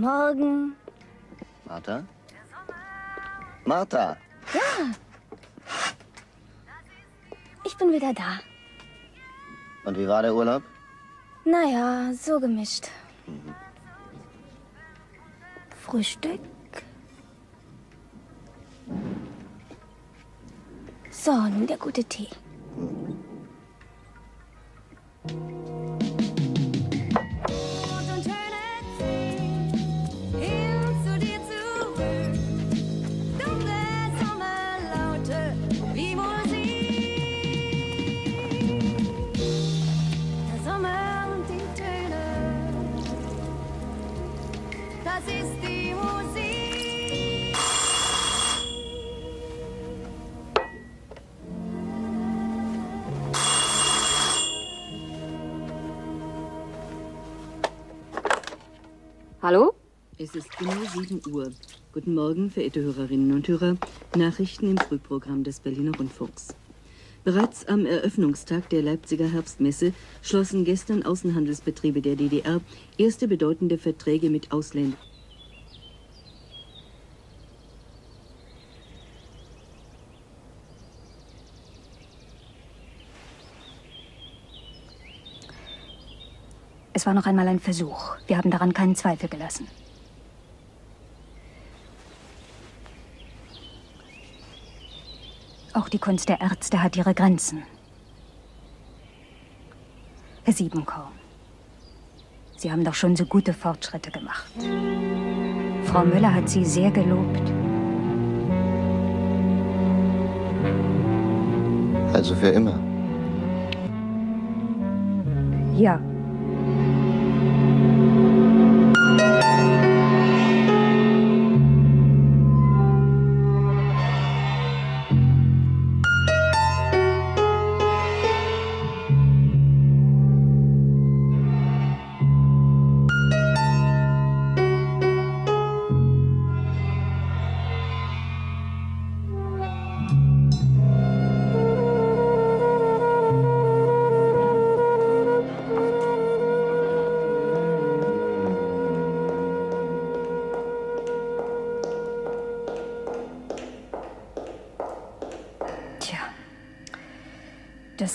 Guten Morgen. Martha? Martha! Ja. Ich bin wieder da. Und wie war der Urlaub? Naja, so gemischt. Mhm. Frühstück. So, nun der gute Tee. Mhm. Hallo? Es ist genau 7 Uhr. Guten Morgen, verehrte Hörerinnen und Hörer. Nachrichten im Frühprogramm des Berliner Rundfunks. Bereits am Eröffnungstag der Leipziger Herbstmesse schlossen gestern Außenhandelsbetriebe der DDR erste bedeutende Verträge mit Ausländern. Es war noch einmal ein Versuch. Wir haben daran keinen Zweifel gelassen. Auch die Kunst der Ärzte hat ihre Grenzen. Herr Siebenkorn, Sie haben doch schon so gute Fortschritte gemacht. Frau Müller hat Sie sehr gelobt. Also für immer? Ja.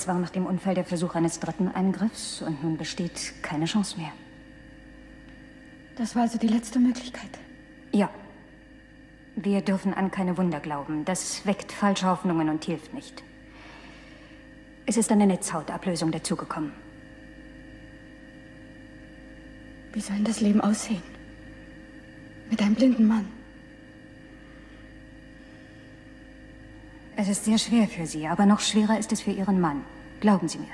Das war nach dem Unfall der Versuch eines dritten Eingriffs und nun besteht keine Chance mehr. Das war also die letzte Möglichkeit? Ja. Wir dürfen an keine Wunder glauben. Das weckt falsche Hoffnungen und hilft nicht. Es ist eine Netzhautablösung dazugekommen. Wie soll das Leben aussehen? Mit einem blinden Mann? Es ist sehr schwer für Sie, aber noch schwerer ist es für Ihren Mann. Glauben Sie mir.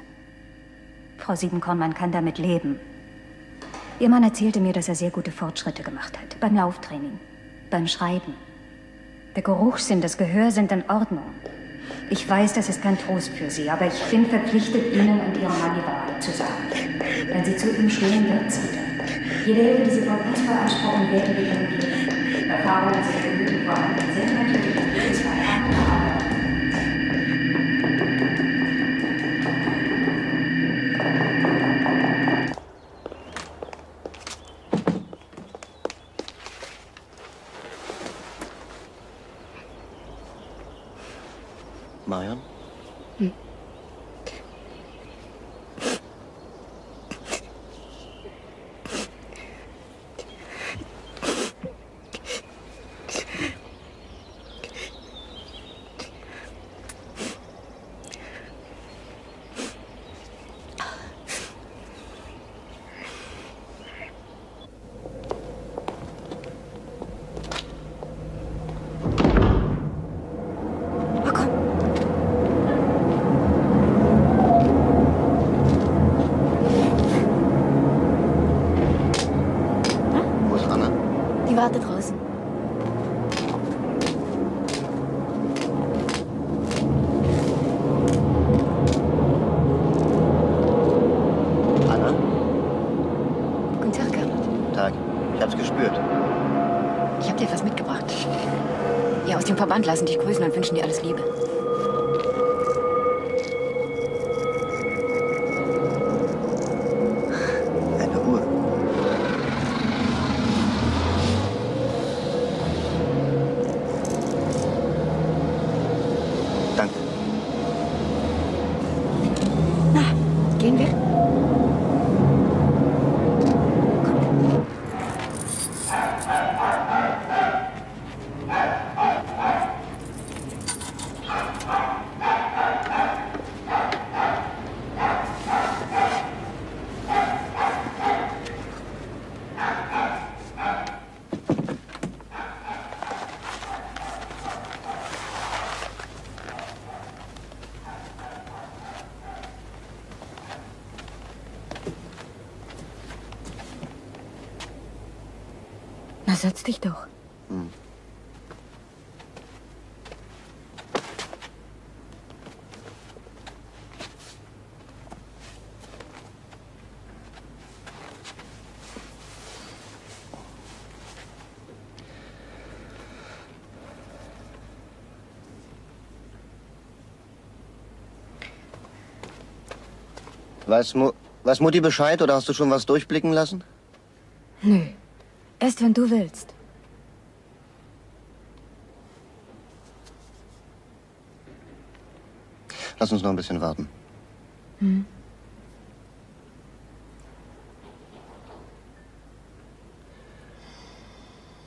Frau Siebenkorn, man kann damit leben. Ihr Mann erzählte mir, dass er sehr gute Fortschritte gemacht hat. Beim Lauftraining, beim Schreiben. Der Geruchssinn, das Gehör sind in Ordnung. Ich weiß, das ist kein Trost für Sie, aber ich bin verpflichtet, Ihnen und Ihrem Mann die Wahrheit zu sagen. Wenn Sie zu ihm stehen, wird Sie. Jede Hilfe, die Sie von uns beanspruchen, werden wir Ihnen geben. Erfahrungen sind genügend vorhanden, sind natürlich jedes Mal andere Marion? Verband lassen dich grüßen und wünschen dir alles Liebe. Eine Uhr. Na, setz dich doch. Weiß, Mu weiß Mutti Bescheid oder hast du schon was durchblicken lassen? Nö. Erst wenn du willst. Lass uns noch ein bisschen warten.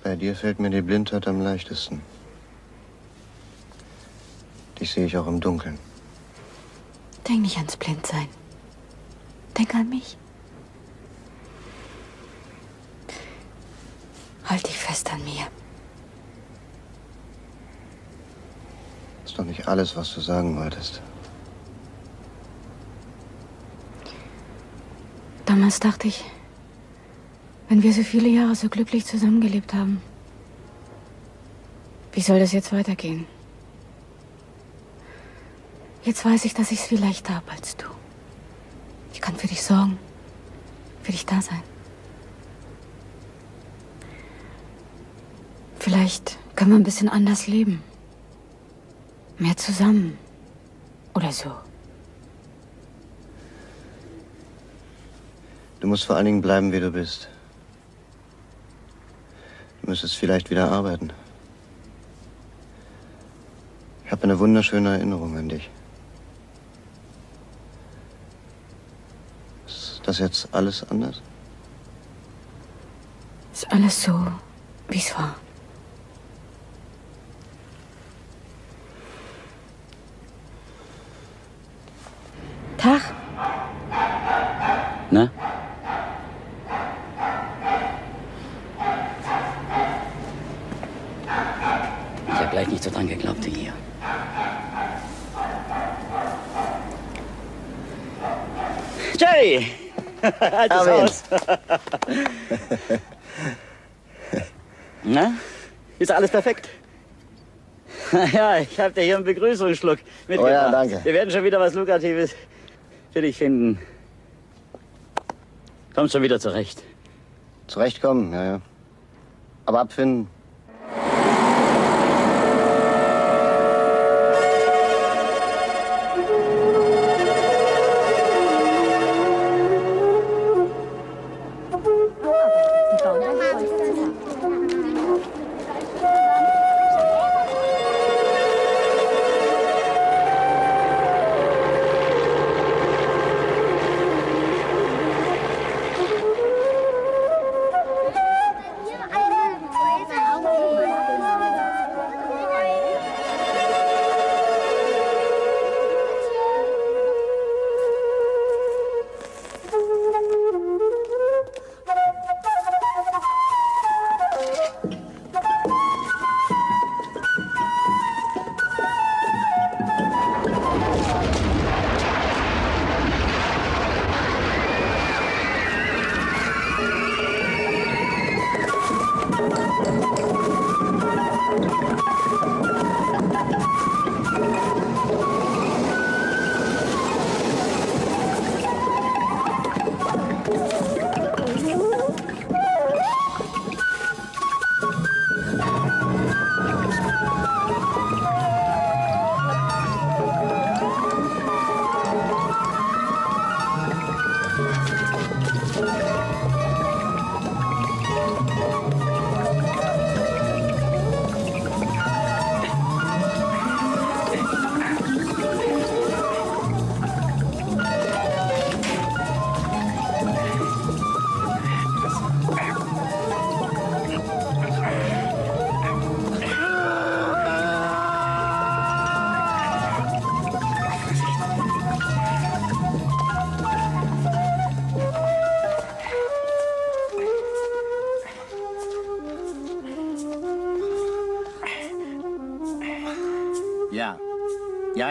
Bei dir fällt mir die Blindheit am leichtesten. Dich sehe ich auch im Dunkeln. Denk nicht ans Blindsein. Denk an mich. Halt dich fest an mir. Ist doch nicht alles, was du sagen wolltest. Damals dachte ich, wenn wir so viele Jahre so glücklich zusammengelebt haben, wie soll das jetzt weitergehen? Jetzt weiß ich, dass ich es viel leichter habe als du. Ich kann für dich sorgen, für dich da sein. Vielleicht können wir ein bisschen anders leben. Mehr zusammen. Oder so. Du musst vor allen Dingen bleiben, wie du bist. Du müsstest vielleicht wieder arbeiten. Ich habe eine wunderschöne Erinnerung an dich. Ist das jetzt alles anders? Ist alles so, wie es war. Tag. Na? Ich habe gleich nicht so dran geglaubt wie ihr. Jerry! Altes. Haus. Na? Ist alles perfekt? Ja, ich habe dir hier einen Begrüßungsschluck mitgebracht. Oh ja, danke. Wir werden schon wieder was Lukratives für dich finden. Kommst schon wieder zurecht. Zurechtkommen, ja, ja. Aber abfinden.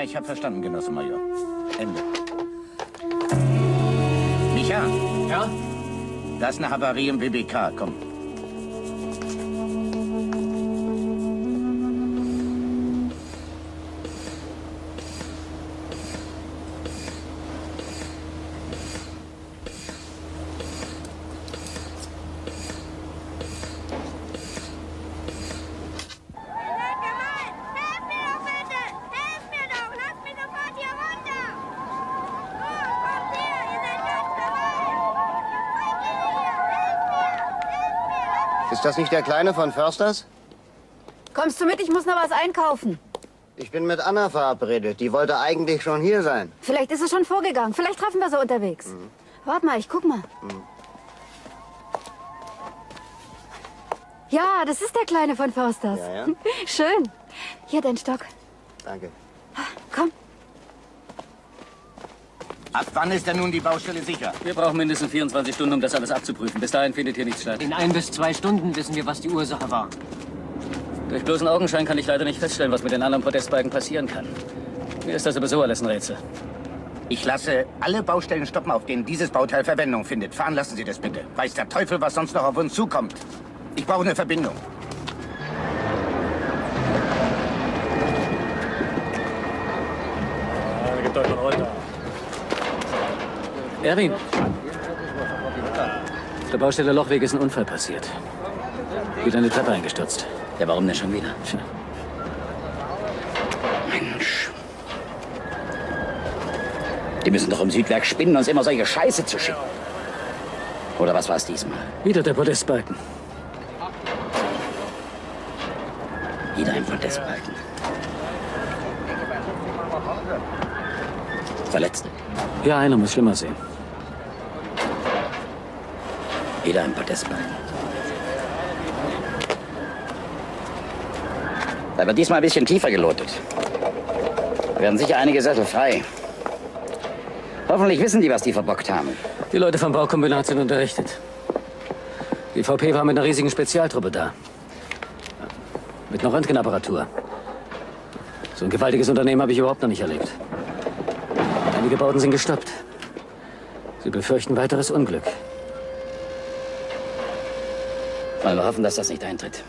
Ich habe verstanden, Genosse Major. Ende. Micha? Ja? Da ist eine Havarie im BBK. Komm. Ist das nicht der Kleine von Försters? Kommst du mit? Ich muss noch was einkaufen. Ich bin mit Anna verabredet. Die wollte eigentlich schon hier sein. Vielleicht ist es schon vorgegangen. Vielleicht treffen wir sie unterwegs. Mhm. Warte mal, ich guck mal. Ja, das ist der Kleine von Försters. Ja, ja. Schön. Hier dein Stock. Danke. Komm. Ab wann ist denn nun die Baustelle sicher? Wir brauchen mindestens 24 Stunden, um das alles abzuprüfen. Bis dahin findet hier nichts statt. In ein bis zwei Stunden wissen wir, was die Ursache war. Durch bloßen Augenschein kann ich leider nicht feststellen, was mit den anderen Protestbalken passieren kann. Mir ist das sowieso alles ein Rätsel. Ich lasse alle Baustellen stoppen, auf denen dieses Bauteil Verwendung findet. Veranlassen Sie das bitte. Weiß der Teufel, was sonst noch auf uns zukommt. Ich brauche eine Verbindung. Ja, gibt euch mal runter. Erwin. Auf der Baustelle Lochweg ist ein Unfall passiert. Wieder eine Treppe eingestürzt. Ja, warum denn schon wieder? Tja. Mensch. Die müssen doch im Südwerk spinnen, uns immer solche Scheiße zu schicken. Oder was war es diesmal? Wieder der Podestbalken. Wieder ein Podestbalken. Verletzte. Ja, einer muss schlimmer sehen. Wieder ein Podestbalken. Da wird diesmal ein bisschen tiefer gelotet. Da werden sicher einige Sessel frei. Hoffentlich wissen die, was die verbockt haben. Die Leute vom Baukombinat sind unterrichtet. Die VP war mit einer riesigen Spezialtruppe da. Mit einer Röntgenapparatur. So ein gewaltiges Unternehmen habe ich überhaupt noch nicht erlebt. Einige Bauten sind gestoppt. Sie befürchten weiteres Unglück. Wollen wir hoffen, dass das nicht eintritt.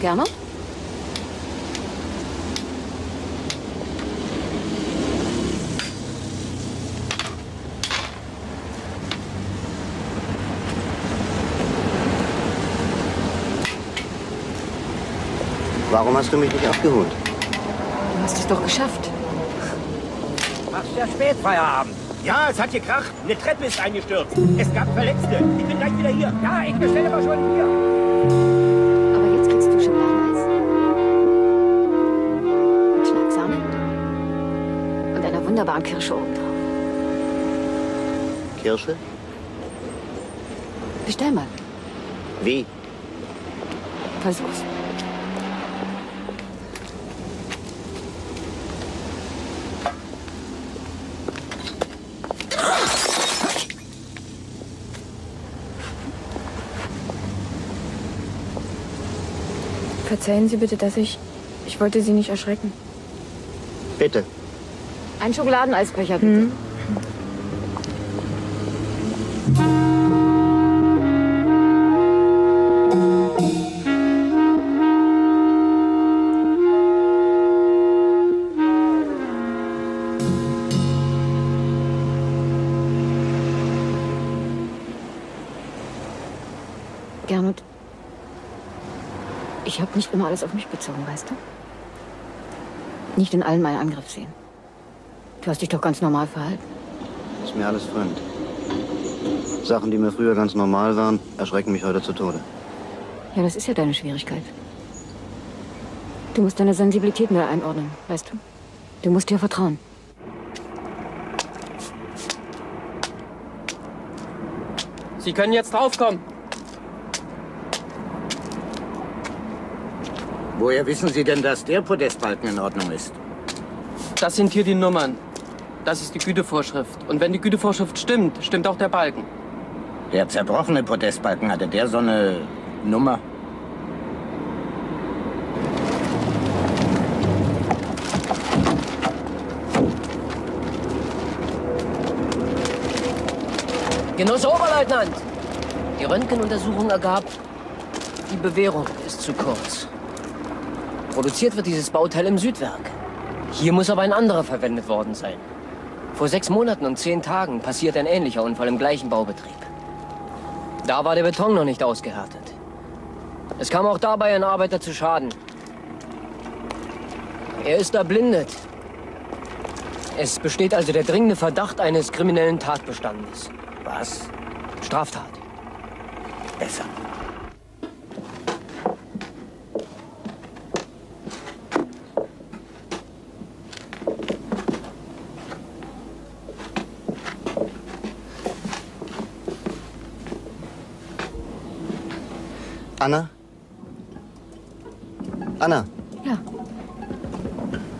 Gernot? Warum hast du mich nicht abgeholt? Du hast es doch geschafft. Machst ja spät Feierabend. Ja, es hat gekracht. Eine Treppe ist eingestürzt. Es gab Verletzte. Ich bin gleich wieder hier. Ja, ich bestelle mal schon hier. Aber jetzt kriegst du Schokoladeneis. Mit Schlagsahne. Und einer wunderbaren Kirsche obendrauf. Kirsche? Bestell mal. Wie? Versuch's. Verzeihen Sie bitte, dass ich. Ich wollte Sie nicht erschrecken. Bitte. Ein Schokoladeneisbecher, bitte. Hm? Ich habe nicht immer alles auf mich bezogen, weißt du? Nicht in allen meinen Angriff sehen. Du hast dich doch ganz normal verhalten. Ist mir alles fremd. Sachen, die mir früher ganz normal waren, erschrecken mich heute zu Tode. Ja, das ist ja deine Schwierigkeit. Du musst deine Sensibilität mehr einordnen, weißt du? Du musst dir vertrauen. Sie können jetzt draufkommen. Woher wissen Sie denn, dass der Podestbalken in Ordnung ist? Das sind hier die Nummern. Das ist die Gütevorschrift. Und wenn die Gütevorschrift stimmt, stimmt auch der Balken. Der zerbrochene Podestbalken, hatte der so eine Nummer? Genuss Oberleutnant! Die Röntgenuntersuchung ergab, die Bewährung ist zu kurz. Produziert wird dieses Bauteil im Südwerk. Hier muss aber ein anderer verwendet worden sein. Vor sechs Monaten und zehn Tagen passiert ein ähnlicher Unfall im gleichen Baubetrieb. Da war der Beton noch nicht ausgehärtet. Es kam auch dabei ein Arbeiter zu Schaden. Er ist erblindet. Es besteht also der dringende Verdacht eines kriminellen Tatbestandes. Was? Straftat. Besser. Anna? Anna? Ja.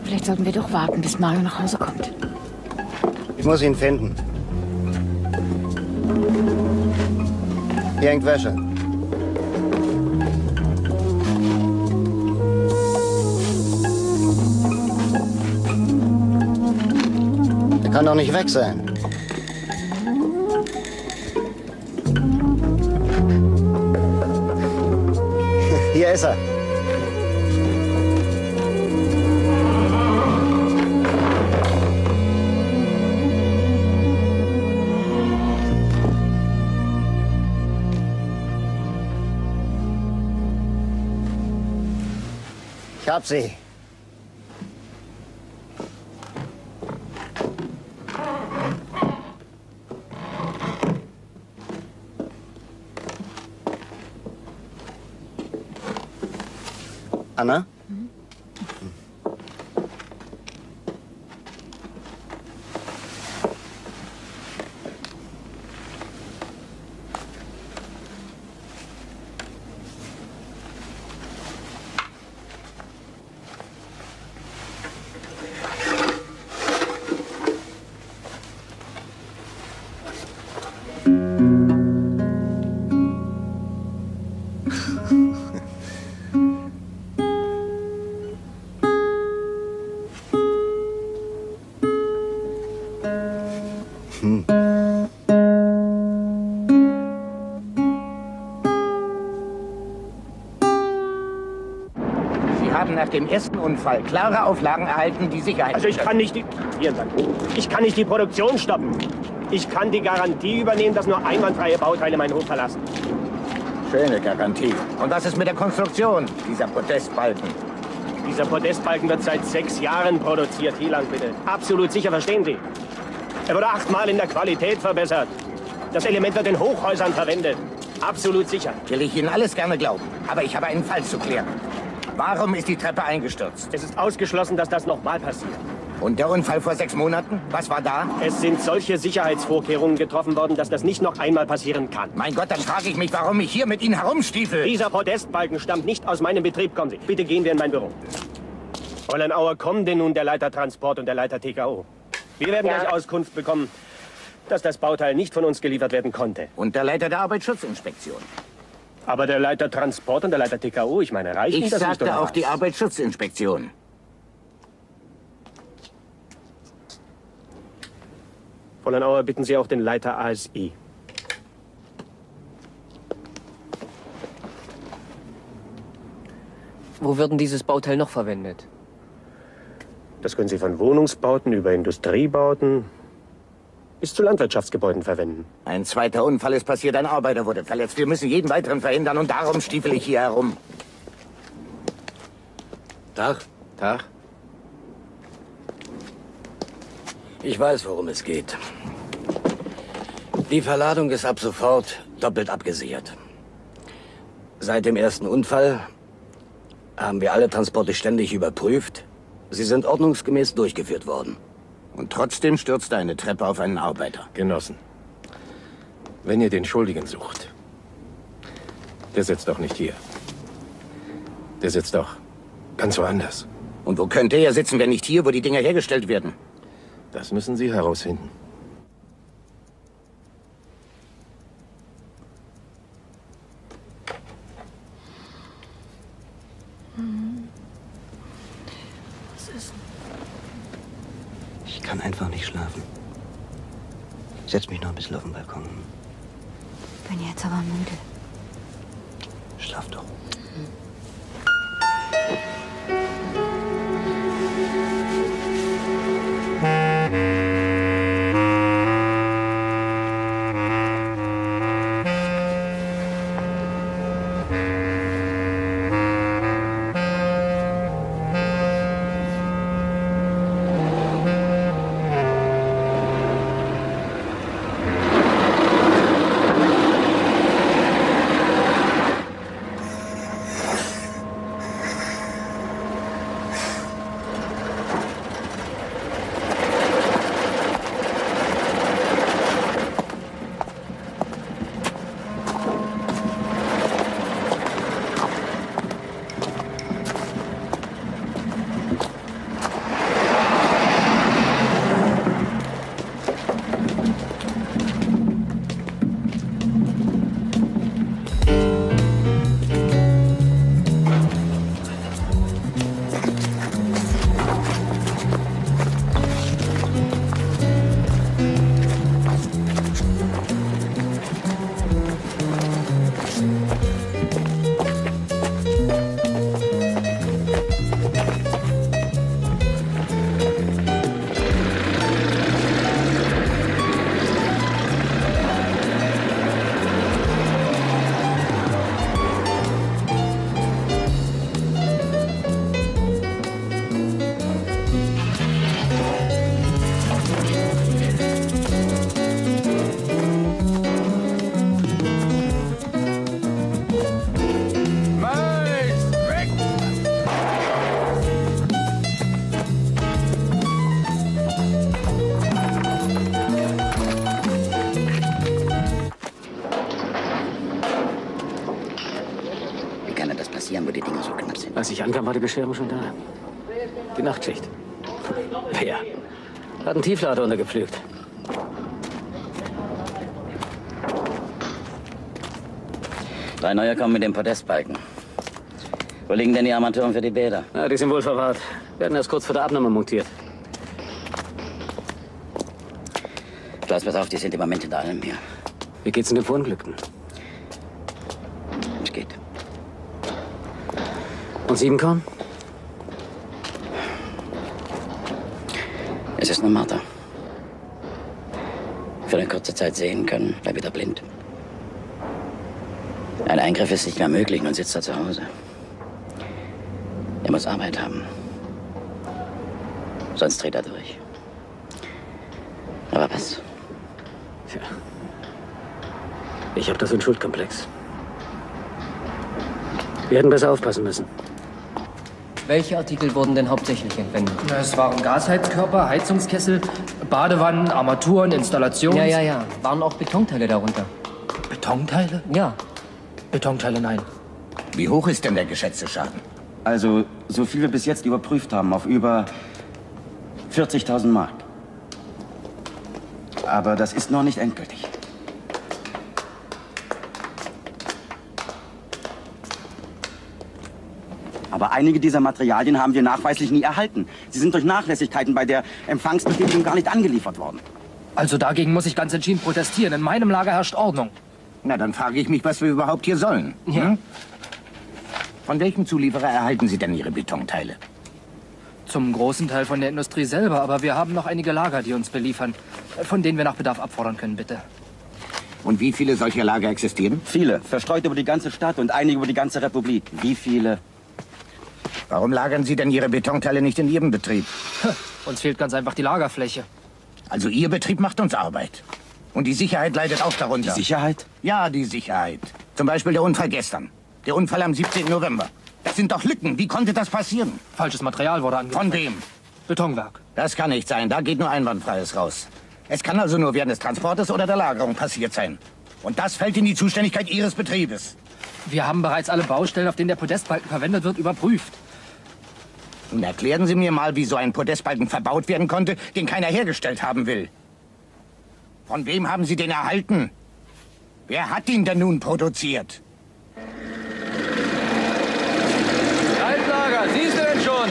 Vielleicht sollten wir doch warten, bis Mario nach Hause kommt. Ich muss ihn finden. Hier hängt Wäsche. Er kann doch nicht weg sein. Hier ist er. Ich hab sie. Nach dem ersten Unfall klare Auflagen erhalten, die Sicherheit. Also ich kann nicht die. Hier, dann. Ich kann nicht die Produktion stoppen. Ich kann die Garantie übernehmen, dass nur einwandfreie Bauteile meinen Hof verlassen. Schöne Garantie. Und was ist mit der Konstruktion dieser Podestbalken? Dieser Podestbalken wird seit sechs Jahren produziert. Hier lang bitte. Absolut sicher, verstehen Sie? Er wurde achtmal in der Qualität verbessert. Das Element wird in Hochhäusern verwendet. Absolut sicher. Will ich Ihnen alles gerne glauben. Aber ich habe einen Fall zu klären. Warum ist die Treppe eingestürzt? Es ist ausgeschlossen, dass das nochmal passiert. Und der Unfall vor sechs Monaten? Was war da? Es sind solche Sicherheitsvorkehrungen getroffen worden, dass das nicht noch einmal passieren kann. Mein Gott, dann frage ich mich, warum ich hier mit Ihnen herumstiefel. Dieser Podestbalken stammt nicht aus meinem Betrieb. Kommen Sie. Bitte gehen wir in mein Büro. Fräulein Auer, kommen denn nun der Leiter Transport und der Leiter TKO? Wir werden gleich Auskunft bekommen, dass das Bauteil nicht von uns geliefert werden konnte. Und der Leiter der Arbeitsschutzinspektion. Aber der Leiter Transport und der Leiter TKO, ich meine, reichen Ich das nicht, sagte oder auch was? die Arbeitsschutzinspektion. Fräulein Auer, bitten Sie auch den Leiter ASI. Wo wird denn dieses Bauteil noch verwendet? Das können Sie von Wohnungsbauten über Industriebauten bis zu Landwirtschaftsgebäuden verwenden. Ein zweiter Unfall ist passiert, ein Arbeiter wurde verletzt. Wir müssen jeden weiteren verhindern und darum stiefel ich hier herum. Tag. Tag. Ich weiß, worum es geht. Die Verladung ist ab sofort doppelt abgesichert. Seit dem ersten Unfall haben wir alle Transporte ständig überprüft. Sie sind ordnungsgemäß durchgeführt worden. Und trotzdem stürzte eine Treppe auf einen Arbeiter. Genossen, wenn ihr den Schuldigen sucht, der sitzt doch nicht hier. Der sitzt doch ganz woanders. Und wo könnte er sitzen, wenn nicht hier, wo die Dinger hergestellt werden? Das müssen Sie herausfinden. Ich kann einfach nicht schlafen. Setz mich noch ein bisschen auf den Balkon. bin jetzt aber müde. Schlaf doch. Wie war die Bescherung schon da. Die Nachtschicht. Wer? Hat einen Tieflader untergepflügt. Drei neue kommen mit dem Podestbalken. Wo liegen denn die Armaturen für die Bäder? Na, die sind wohl verwahrt. Werden erst kurz vor der Abnahme montiert. Klaus, pass auf, die sind im Moment hinter allem hier. Wie geht's denn dem Verunglückten? Es geht. Und Siebenkorn? Es ist nur Martha. Für eine kurze Zeit sehen können, bleibt wieder blind. Ein Eingriff ist nicht mehr möglich, nun sitzt er zu Hause. Er muss Arbeit haben. Sonst dreht er durch. Aber was? Tja. Ich habe da so einen Schuldkomplex. Wir hätten besser aufpassen müssen. Welche Artikel wurden denn hauptsächlich entwendet? Na, Es waren Gasheizkörper, Heizungskessel, Badewannen, Armaturen, Installationen. Ja, ja, ja. Waren auch Betonteile darunter? Betonteile? Ja. Betonteile, nein. Wie hoch ist denn der geschätzte Schaden? Also, so viel wir bis jetzt überprüft haben, auf über 40.000 Mark. Aber das ist noch nicht endgültig. Aber einige dieser Materialien haben wir nachweislich nie erhalten. Sie sind durch Nachlässigkeiten bei der Empfangsbestätigung gar nicht angeliefert worden. Also dagegen muss ich ganz entschieden protestieren. In meinem Lager herrscht Ordnung. Na, dann frage ich mich, was wir überhaupt hier sollen. Hm? Von welchem Zulieferer erhalten Sie denn Ihre Betonteile? Zum großen Teil von der Industrie selber, aber wir haben noch einige Lager, die uns beliefern, von denen wir nach Bedarf abfordern können, bitte. Und wie viele solcher Lager existieren? Viele, verstreut über die ganze Stadt und einige über die ganze Republik. Wie viele? Warum lagern Sie denn Ihre Betonteile nicht in Ihrem Betrieb? Uns fehlt ganz einfach die Lagerfläche. Also Ihr Betrieb macht uns Arbeit. Und die Sicherheit leidet auch darunter. Die Sicherheit? Ja, die Sicherheit. Zum Beispiel der Unfall gestern. Der Unfall am 17. November. Das sind doch Lücken. Wie konnte das passieren? Falsches Material wurde angeliefert. Von wem? Betonwerk. Das kann nicht sein. Da geht nur Einwandfreies raus. Es kann also nur während des Transportes oder der Lagerung passiert sein. Und das fällt in die Zuständigkeit Ihres Betriebes. Wir haben bereits alle Baustellen, auf denen der Podestbalken verwendet wird, überprüft. Nun erklären Sie mir mal, wie so ein Podestbalken verbaut werden konnte, den keiner hergestellt haben will. Von wem haben Sie den erhalten? Wer hat ihn denn nun produziert? Altlager, siehst du denn schon?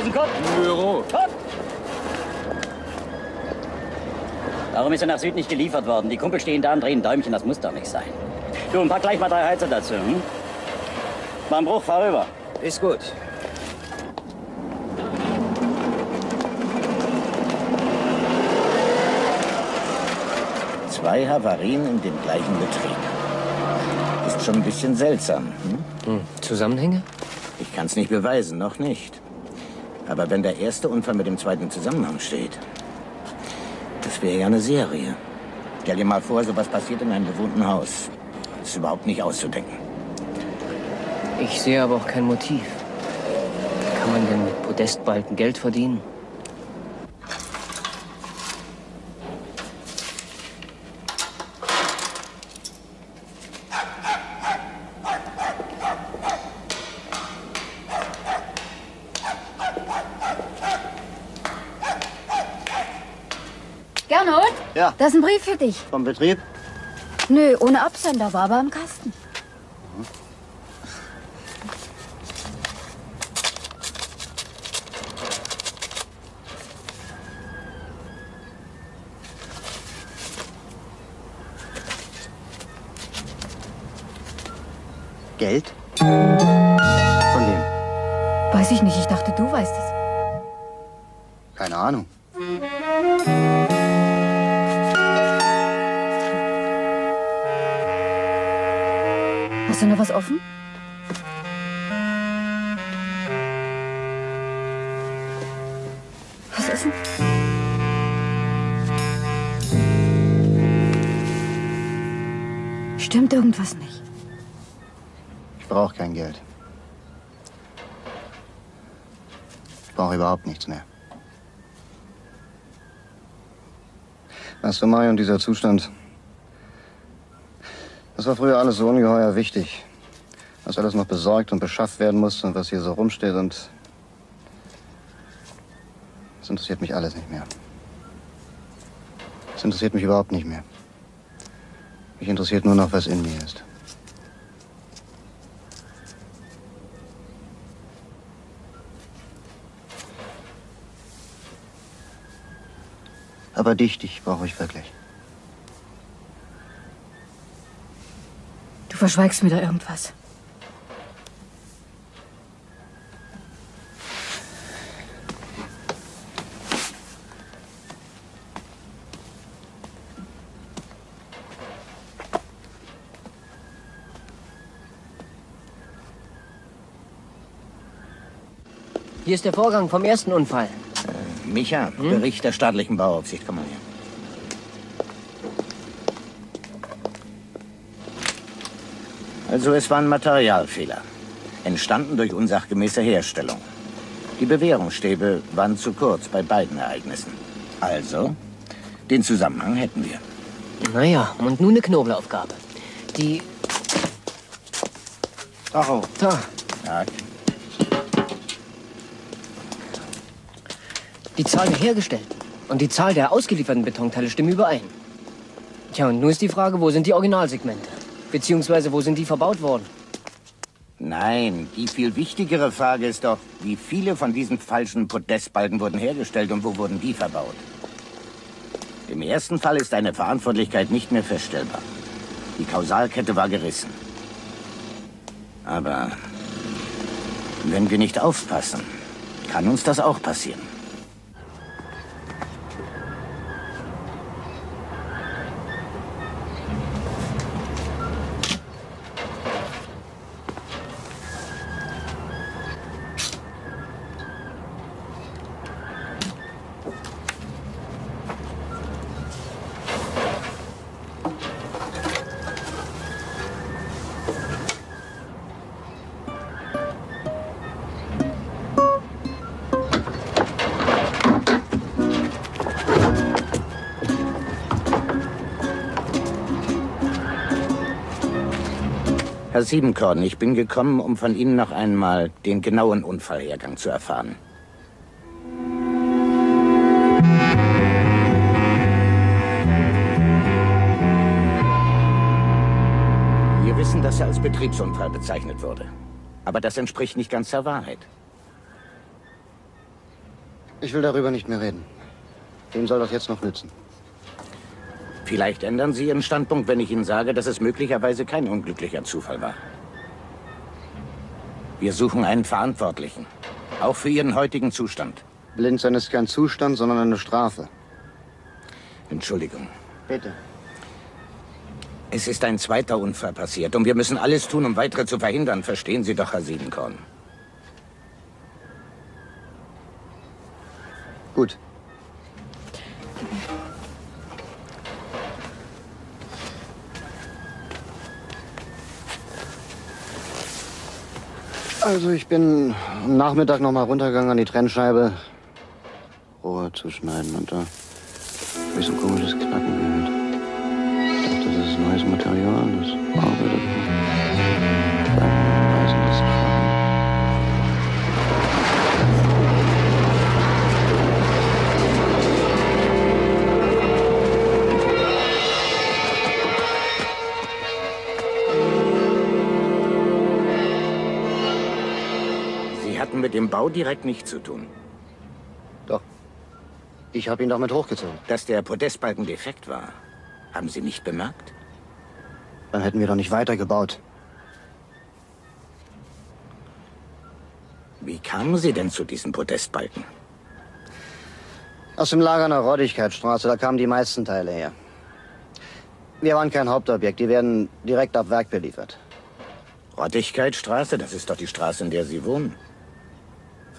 Pausenkopf. Büro. Warum ist er nach Süd nicht geliefert worden? Die Kumpel stehen da und drehen Däumchen, das muss doch nicht sein. Du, und pack gleich mal drei Heizer dazu, hm? Beim Bruch, fahr rüber. Ist gut. Zwei Havarien in dem gleichen Betrieb. Ist schon ein bisschen seltsam. Hm? Zusammenhänge? Ich kann es nicht beweisen, noch nicht. Aber wenn der erste Unfall mit dem zweiten im Zusammenhang steht, das wäre ja eine Serie. Stell dir mal vor, sowas passiert in einem bewohnten Haus. Ist überhaupt nicht auszudenken. Ich sehe aber auch kein Motiv. Kann man denn mit Podestbalken Geld verdienen? Da ist ein Brief für dich. Vom Betrieb? Nö, ohne Absender, war aber im Kasten. Mai und dieser Zustand. Das war früher alles so ungeheuer wichtig. Als alles noch besorgt und beschafft werden muss und was hier so rumsteht und. Das interessiert mich alles nicht mehr. Das interessiert mich überhaupt nicht mehr. Mich interessiert nur noch, was in mir ist. Aber dich, dich brauche ich wirklich. Du verschweigst mir da irgendwas. Hier ist der Vorgang vom ersten Unfall. Micha, Bericht der staatlichen Bauaufsicht. Komm mal her. Also es war ein Materialfehler. Entstanden durch unsachgemäße Herstellung. Die Bewährungsstäbe waren zu kurz bei beiden Ereignissen. Also, den Zusammenhang hätten wir. Naja, und nun eine Knobelaufgabe. Die... Tacho. Da. Ja, Die Zahl der hergestellten und die Zahl der ausgelieferten Betonteile stimmen überein. Tja, und nun ist die Frage, wo sind die Originalsegmente? Beziehungsweise, wo sind die verbaut worden? Nein, die viel wichtigere Frage ist doch, wie viele von diesen falschen Podestbalken wurden hergestellt und wo wurden die verbaut? Im ersten Fall ist eine Verantwortlichkeit nicht mehr feststellbar. Die Kausalkette war gerissen. Aber wenn wir nicht aufpassen, kann uns das auch passieren. Herr Siebenkorn, ich bin gekommen, um von Ihnen noch einmal den genauen Unfallhergang zu erfahren. Wir wissen, dass er als Betriebsunfall bezeichnet wurde. Aber das entspricht nicht ganz der Wahrheit. Ich will darüber nicht mehr reden. Wem soll das jetzt noch nützen? Vielleicht ändern Sie Ihren Standpunkt, wenn ich Ihnen sage, dass es möglicherweise kein unglücklicher Zufall war. Wir suchen einen Verantwortlichen. Auch für Ihren heutigen Zustand. Blind sein ist kein Zustand, sondern eine Strafe. Entschuldigung. Bitte. Es ist ein zweiter Unfall passiert und wir müssen alles tun, um weitere zu verhindern. Verstehen Sie doch, Herr Siebenkorn. Gut. Also ich bin am Nachmittag noch mal runtergegangen an die Trennscheibe, Rohr zu schneiden und da habe ich so ein komisches Knacken gehört. Ich dachte, das ist neues Material, das arbeitet. Dem Bau direkt nichts zu tun. Doch. Ich habe ihn doch mit hochgezogen. Dass der Podestbalken defekt war, haben Sie nicht bemerkt? Dann hätten wir doch nicht weitergebaut. Wie kamen Sie denn zu diesem Podestbalken? Aus dem Lager an der Roddigkeitsstraße, da kamen die meisten Teile her. Wir waren kein Hauptobjekt, die werden direkt ab Werk beliefert. Rottigkeitsstraße, das ist doch die Straße, in der Sie wohnen.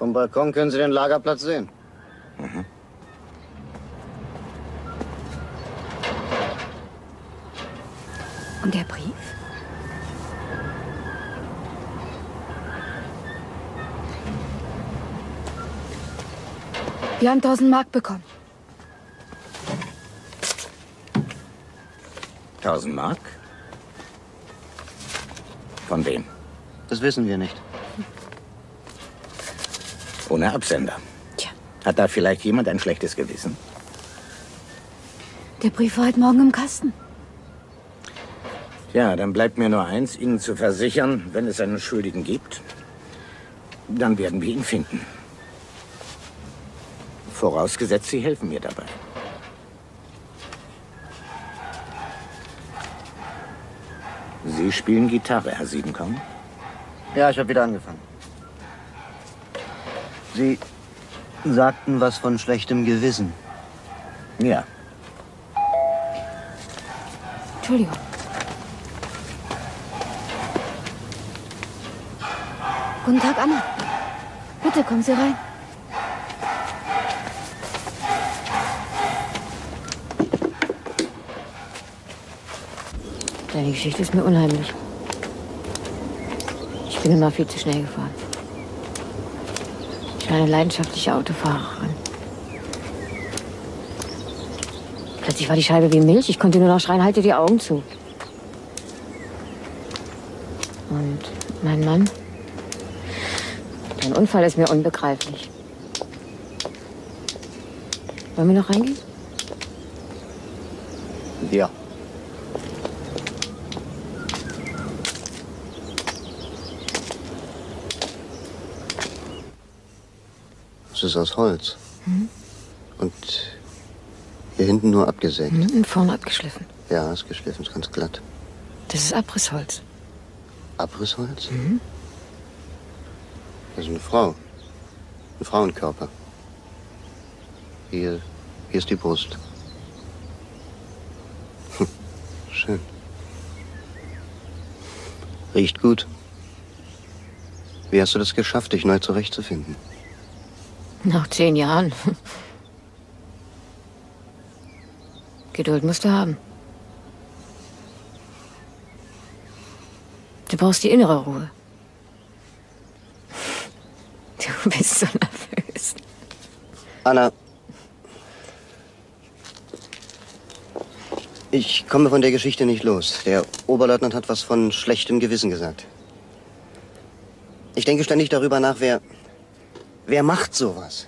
Vom Balkon können Sie den Lagerplatz sehen. Mhm. Und der Brief? Wir haben 1000 Mark bekommen. 1000 Mark? Von wem? Das wissen wir nicht. Ohne Absender. Tja. Hat da vielleicht jemand ein schlechtes Gewissen? Der Brief war heute Morgen im Kasten. Ja, dann bleibt mir nur eins, Ihnen zu versichern, wenn es einen Schuldigen gibt, dann werden wir ihn finden. Vorausgesetzt, Sie helfen mir dabei. Sie spielen Gitarre, Herr Siebenkorn? Ja, ich habe wieder angefangen. Sie sagten was von schlechtem Gewissen. Ja. Entschuldigung. Guten Tag, Anna. Bitte, kommen Sie rein. Deine Geschichte ist mir unheimlich. Ich bin immer viel zu schnell gefahren. Eine leidenschaftliche Autofahrerin. Plötzlich war die Scheibe wie Milch. Ich konnte nur noch schreien, halte die Augen zu. Und mein Mann? Dein Unfall ist mir unbegreiflich. Wollen wir noch reingehen? Ja. Es ist aus Holz. Mhm. Und hier hinten nur abgesägt. Mhm, und vorne abgeschliffen. Ja, ist geschliffen, ist ganz glatt. Das ist Abrissholz. Abrissholz? Mhm. Das ist eine Frau. Ein Frauenkörper. Hier, hier ist die Brust. Hm, Schön. Riecht gut. Wie hast du das geschafft, dich neu zurechtzufinden? Nach zehn Jahren. Geduld musst du haben. Du brauchst die innere Ruhe. Du bist so nervös. Anna. Ich komme von der Geschichte nicht los. Der Oberleutnant hat was von schlechtem Gewissen gesagt. Ich denke ständig darüber nach, wer. Wer macht sowas?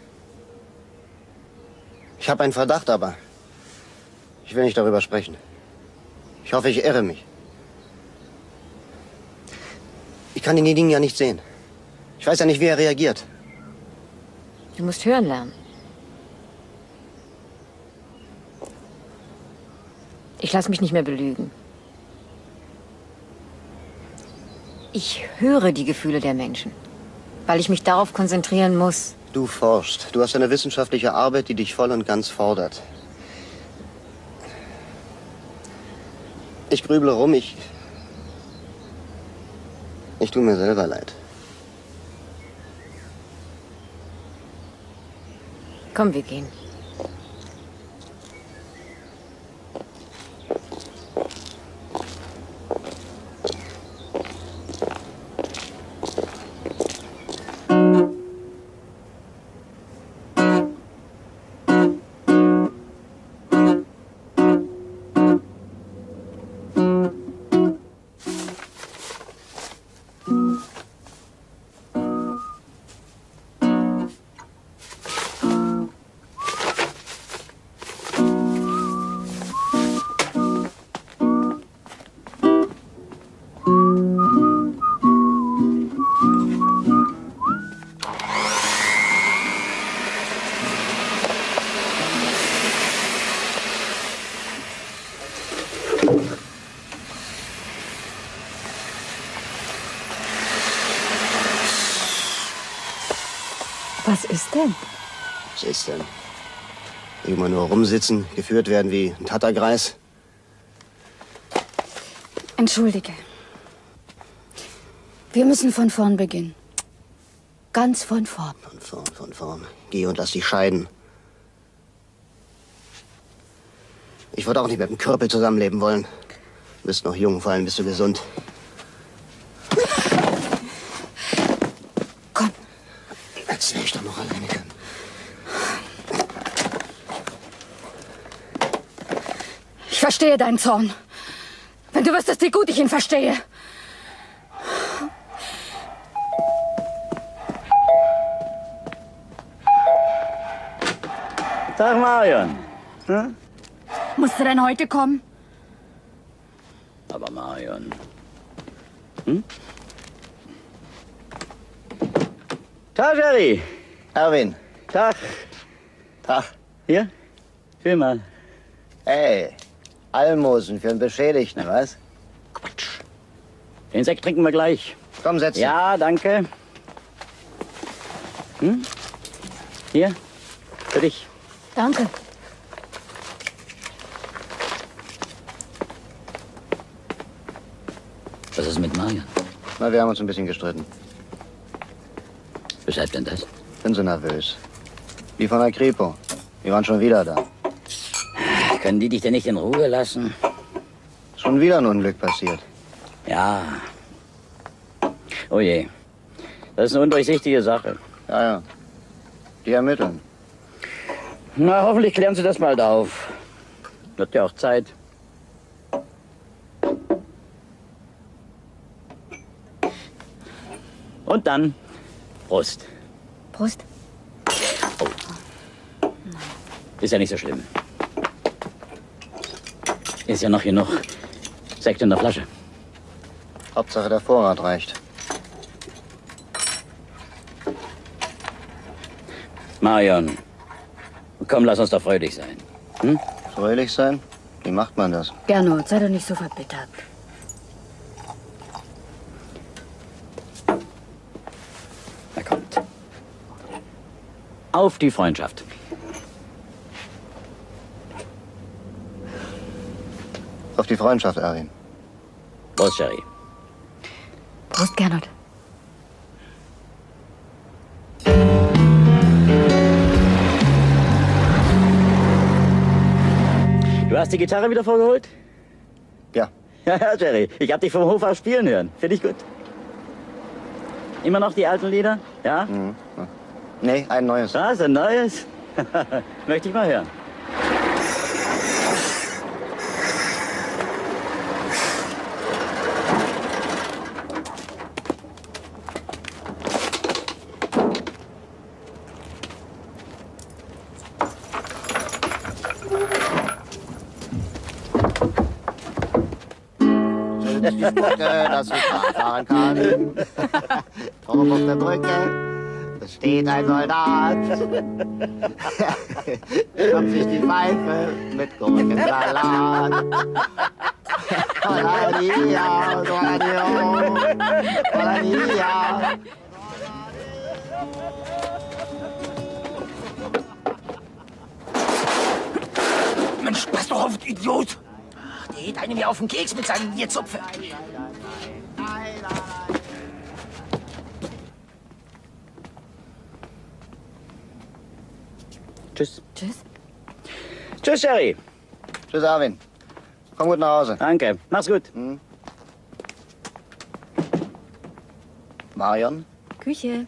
Ich habe einen Verdacht, aber ich will nicht darüber sprechen. Ich hoffe, ich irre mich. Ich kann denjenigen ja nicht sehen. Ich weiß ja nicht, wie er reagiert. Du musst hören lernen. Ich lasse mich nicht mehr belügen. Ich höre die Gefühle der Menschen weil ich mich darauf konzentrieren muss. Du forschst. Du hast eine wissenschaftliche Arbeit, die dich voll und ganz fordert. Ich grüble rum, ich. Ich tue mir selber leid. Komm, wir gehen. Was ist denn? Was ist denn? Immer nur rumsitzen, geführt werden wie ein Tattergreis. Entschuldige. Wir müssen von vorn beginnen. Ganz von vorn. Von vorn, von vorn. Geh und lass dich scheiden. Ich würde auch nicht mit dem Körper zusammenleben wollen. Du bist noch jung, vor allem bist du gesund. Komm. Als wäre ich doch noch alleine können. Ich verstehe deinen Zorn. Wenn du wüsstest, wie gut ich ihn verstehe. Tag, Marion. Hm? Musst du denn heute kommen? Aber Marion. Hm? Tag, Jerry. Erwin. Tag. Tag. Hier? Fühl mal. Hey, Almosen für einen Beschädigten, was? Den Sekt trinken wir gleich. Komm, setz dich. Ja, danke. Hm? Hier, für dich. Danke. Was ist mit Marion? Na, wir haben uns ein bisschen gestritten. Weshalb denn das? Bin so nervös. Die von der Kripo. Die waren schon wieder da. Können die dich denn nicht in Ruhe lassen? Schon wieder ein Unglück passiert. Ja. Oh je. Das ist eine undurchsichtige Sache. Ja, ja. Die ermitteln. Na, hoffentlich klären sie das bald auf. Wird ja auch Zeit. Und dann Prost. Prost. Ist ja nicht so schlimm. Ist ja noch genug Sekt in der Flasche. Hauptsache der Vorrat reicht. Marion, komm, lass uns doch fröhlich sein. Hm? Fröhlich sein? Wie macht man das? Gernot, sei doch nicht so verbittert. Na kommt. Auf die Freundschaft. Die Freundschaft, Erwin. Prost, Jerry. Prost, Gernot. Du hast die Gitarre wieder vorgeholt? Ja. Ja, ja, Jerry. Ich hab dich vom Hof aus spielen hören. Finde ich gut. Immer noch die alten Lieder? Ja? Mhm. Nee, ein neues. Was, ein neues? Möchte ich mal hören. Sind die Brücke, dass ich fahren kann. Komm auf der Brücke. Das steht ein Soldat. Schnappt sich die Pfeife mit Gurkensalat. Hollania, Hollania, Hollania. Mensch, pass doch auf, Idiot! Ach, Der geht einem ja auf den Keks mit seinen Nierzupfe. Tschüss. Tschüss. Tschüss, Sherry. Tschüss, Arvin. Komm gut nach Hause. Danke. Mach's gut. Hm. Marion? Küche.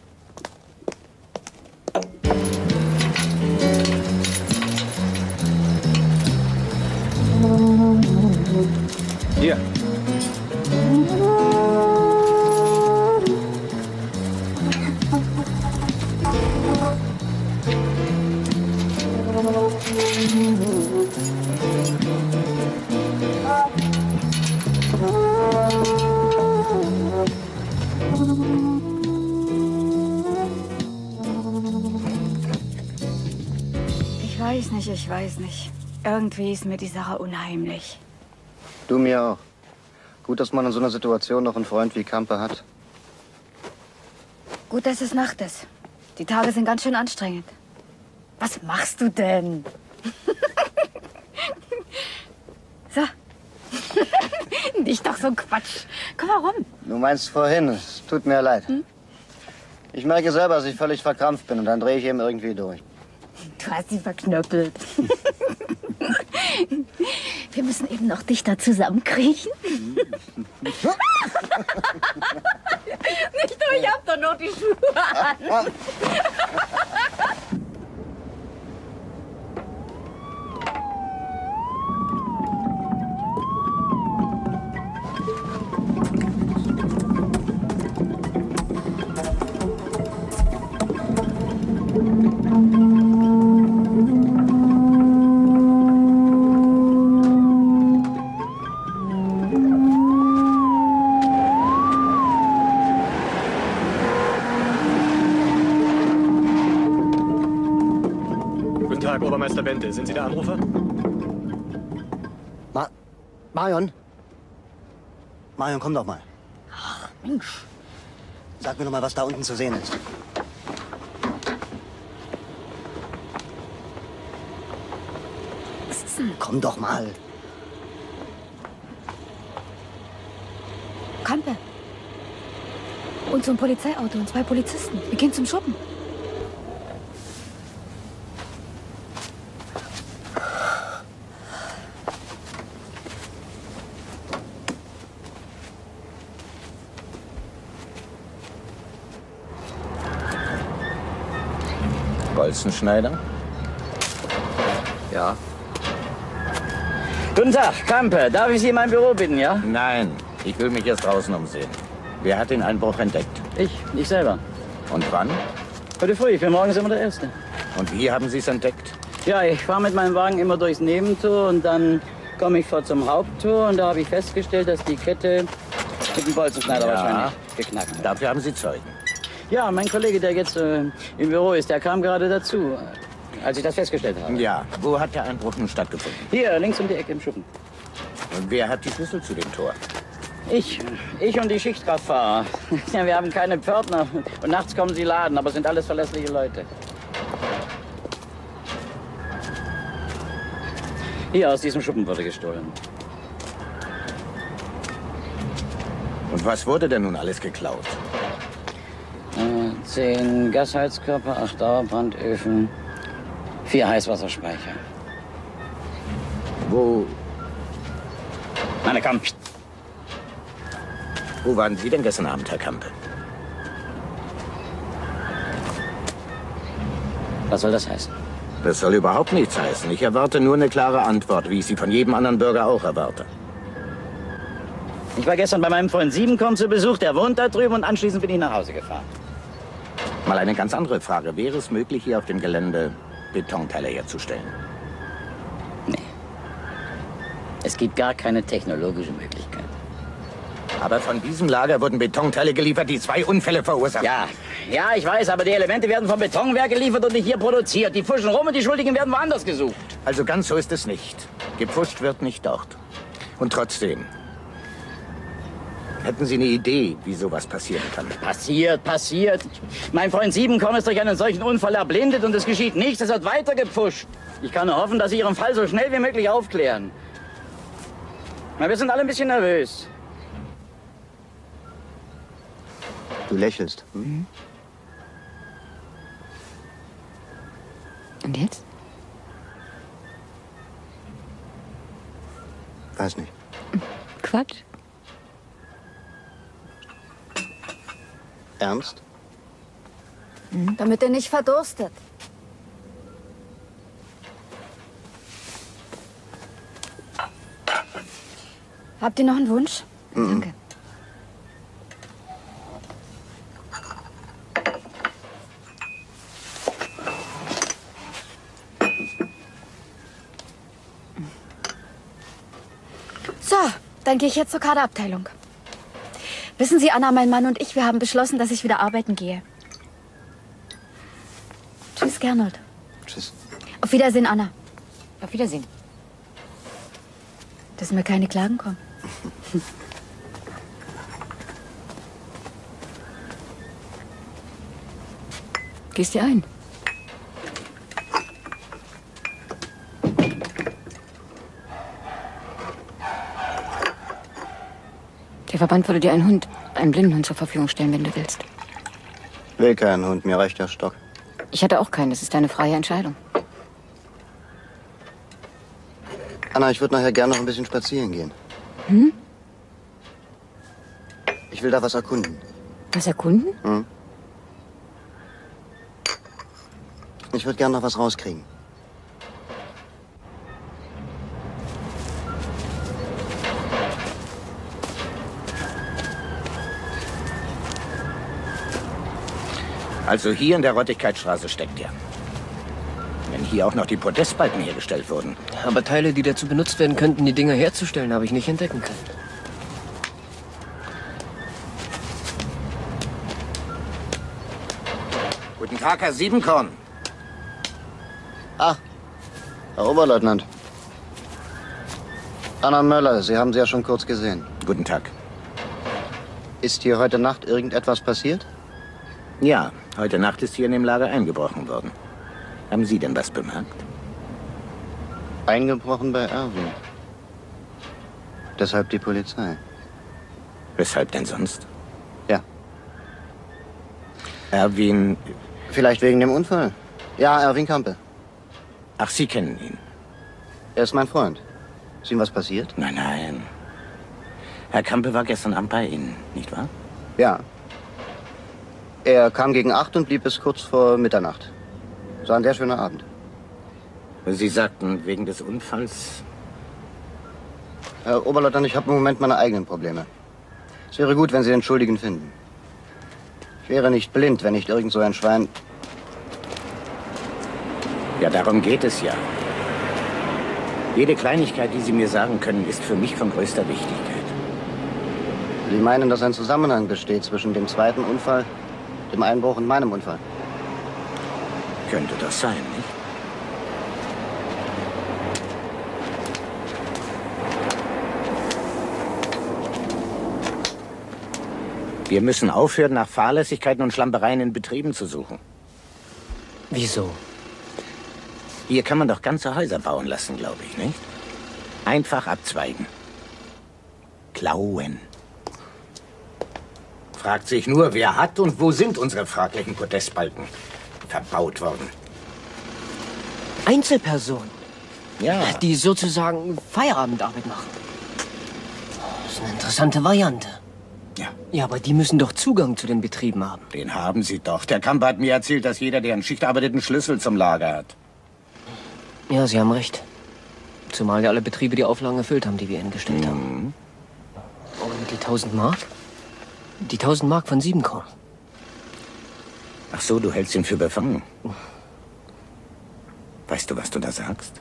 Hier. Nicht, ich weiß nicht. Irgendwie ist mir die Sache unheimlich. Du mir auch. Gut, dass man in so einer Situation noch einen Freund wie Kampe hat. Gut, dass es Nacht ist. Die Tage sind ganz schön anstrengend. Was machst du denn? so. Nicht doch so ein Quatsch. Komm mal rum. Du meinst vorhin, es tut mir leid. Ich merke selber, dass ich völlig verkrampft bin und dann drehe ich eben irgendwie durch. Du hast sie verknöppelt. Wir müssen eben noch dichter zusammenkriechen. Nicht du, ich hab doch noch die Schuhe an. Sind Sie der Anrufer? Ma Marion? Marion, komm doch mal. Mensch. Sag mir doch mal, was da unten zu sehen ist. Was ist denn? Komm doch mal. Kampe. Und so ein Polizeiauto und zwei Polizisten. Wir gehen zum Shoppen. Bolzenschneider? Ja. Guten Tag, Kampe. Darf ich Sie in mein Büro bitten, ja? Nein, ich will mich erst draußen umsehen. Wer hat den Einbruch entdeckt? Ich, ich selber. Und wann? Heute früh, ich bin morgens immer der Erste. Und wie haben Sie es entdeckt? Ja, ich fahre mit meinem Wagen immer durchs Nebentor und dann komme ich vor zum Haupttor und da habe ich festgestellt, dass die Kette mit dem Bolzenschneider Ja. wahrscheinlich geknackt hat. Dafür haben Sie Zeugen. Ja, mein Kollege, der jetzt äh, im Büro ist, der kam gerade dazu, äh, als ich das festgestellt habe. Ja, wo hat der Einbruch nun stattgefunden? Hier, links um die Ecke im Schuppen. Und wer hat die Schlüssel zu dem Tor? Ich, ich und die Schichtkraftfahrer. Ja, wir haben keine Pförtner und nachts kommen sie laden, aber sind alles verlässliche Leute. Hier aus diesem Schuppen wurde gestohlen. Und was wurde denn nun alles geklaut? Äh, zehn Gasheizkörper, acht Dauerbrandöfen, vier Heißwasserspeicher. Wo, Meine komm. wo waren Sie denn gestern Abend, Herr Kampe? Was soll das heißen? Das soll überhaupt nichts heißen. Ich erwarte nur eine klare Antwort, wie ich sie von jedem anderen Bürger auch erwarte. Ich war gestern bei meinem Freund Siebenkorn zu Besuch, der wohnt da drüben und anschließend bin ich nach Hause gefahren. Mal eine ganz andere Frage. Wäre es möglich, hier auf dem Gelände Betonteile herzustellen? Es gibt gar keine technologische Möglichkeit. Aber von diesem Lager wurden Betonteile geliefert, die zwei Unfälle verursachen. Ja, ja, ich weiß, aber die Elemente werden vom Betonwerk geliefert und nicht hier produziert. Die fuschen rum und die Schuldigen werden woanders gesucht. Also ganz so ist es nicht. Gepfuscht wird nicht dort. Und trotzdem. Hätten Sie eine Idee, wie sowas passieren kann? Passiert, passiert. Mein Freund Siebenkorn ist durch einen solchen Unfall erblindet und es geschieht nichts. Es wird weiter gepfuscht. Ich kann nur hoffen, dass Sie Ihren Fall so schnell wie möglich aufklären. Na, wir sind alle ein bisschen nervös. Du lächelst. Hm? Und jetzt? Weiß nicht. Quatsch. Ernst? Damit er nicht verdurstet. Habt ihr noch einen Wunsch? Danke. So, dann gehe ich jetzt zur Kaderabteilung. Wissen Sie, Anna, mein Mann und ich, wir haben beschlossen, dass ich wieder arbeiten gehe. Tschüss, Gernot. Tschüss. Auf Wiedersehen, Anna. Auf Wiedersehen. Dass mir keine Klagen kommen. Gehst dir ein? Der Verband würde dir einen Hund, einen Blindenhund zur Verfügung stellen, wenn du willst. Will keinen Hund, mir reicht der Stock. Ich hatte auch keinen, das ist deine freie Entscheidung. Anna, ich würde nachher gerne noch ein bisschen spazieren gehen. Hm? Ich will da was erkunden. Was erkunden? Hm? Ich würde gerne noch was rauskriegen. Also hier in der Rottigkeitsstraße steckt er. Wenn hier auch noch die Podestbalken hergestellt wurden. Aber Teile, die dazu benutzt werden könnten, die Dinger herzustellen, habe ich nicht entdecken können. Guten Tag, Herr Siebenkorn. Ah, Herr Oberleutnant. Anna Möller, Sie haben sie ja schon kurz gesehen. Guten Tag. Ist hier heute Nacht irgendetwas passiert? Ja, heute Nacht ist hier in dem Lager eingebrochen worden. Haben Sie denn was bemerkt? Eingebrochen bei Erwin. Deshalb die Polizei. Weshalb denn sonst? Ja. Erwin. Vielleicht wegen dem Unfall. Ja, Erwin Kampe. Ach, Sie kennen ihn. Er ist mein Freund. Ist ihm was passiert? Nein, nein. Herr Kampe war gestern Abend bei Ihnen, nicht wahr? Ja. Er kam gegen acht und blieb bis kurz vor Mitternacht. Es war ein sehr schöner Abend. Sie sagten, wegen des Unfalls. Herr Oberleutnant, ich habe im Moment meine eigenen Probleme. Es wäre gut, wenn Sie den Schuldigen finden. Ich wäre nicht blind, wenn nicht irgend so ein Schwein. Ja, darum geht es ja. Jede Kleinigkeit, die Sie mir sagen können, ist für mich von größter Wichtigkeit. Sie meinen, dass ein Zusammenhang besteht zwischen dem zweiten Unfall, dem Einbruch und meinem Unfall? Könnte das sein, nicht? Wir müssen aufhören, nach Fahrlässigkeiten und Schlampereien in Betrieben zu suchen. Wieso? Hier kann man doch ganze Häuser bauen lassen, glaube ich, nicht? Einfach abzweigen. Klauen. Fragt sich nur, wer hat und wo sind unsere fraglichen Podestbalken verbaut worden? Einzelpersonen. Ja. Die sozusagen Feierabendarbeit machen. Das ist eine interessante Variante. Ja. Ja, aber die müssen doch Zugang zu den Betrieben haben. Den haben sie doch. Der Kamp hat mir erzählt, dass jeder, der in Schicht arbeitet, einen Schlüssel zum Lager hat. Ja, Sie haben recht. Zumal ja alle Betriebe die Auflagen erfüllt haben, die wir ihnen gestellt haben. Und die 1000 Mark? Die 1000 Mark von Siebenkorn. Ach so, du hältst ihn für befangen. Weißt du, was du da sagst?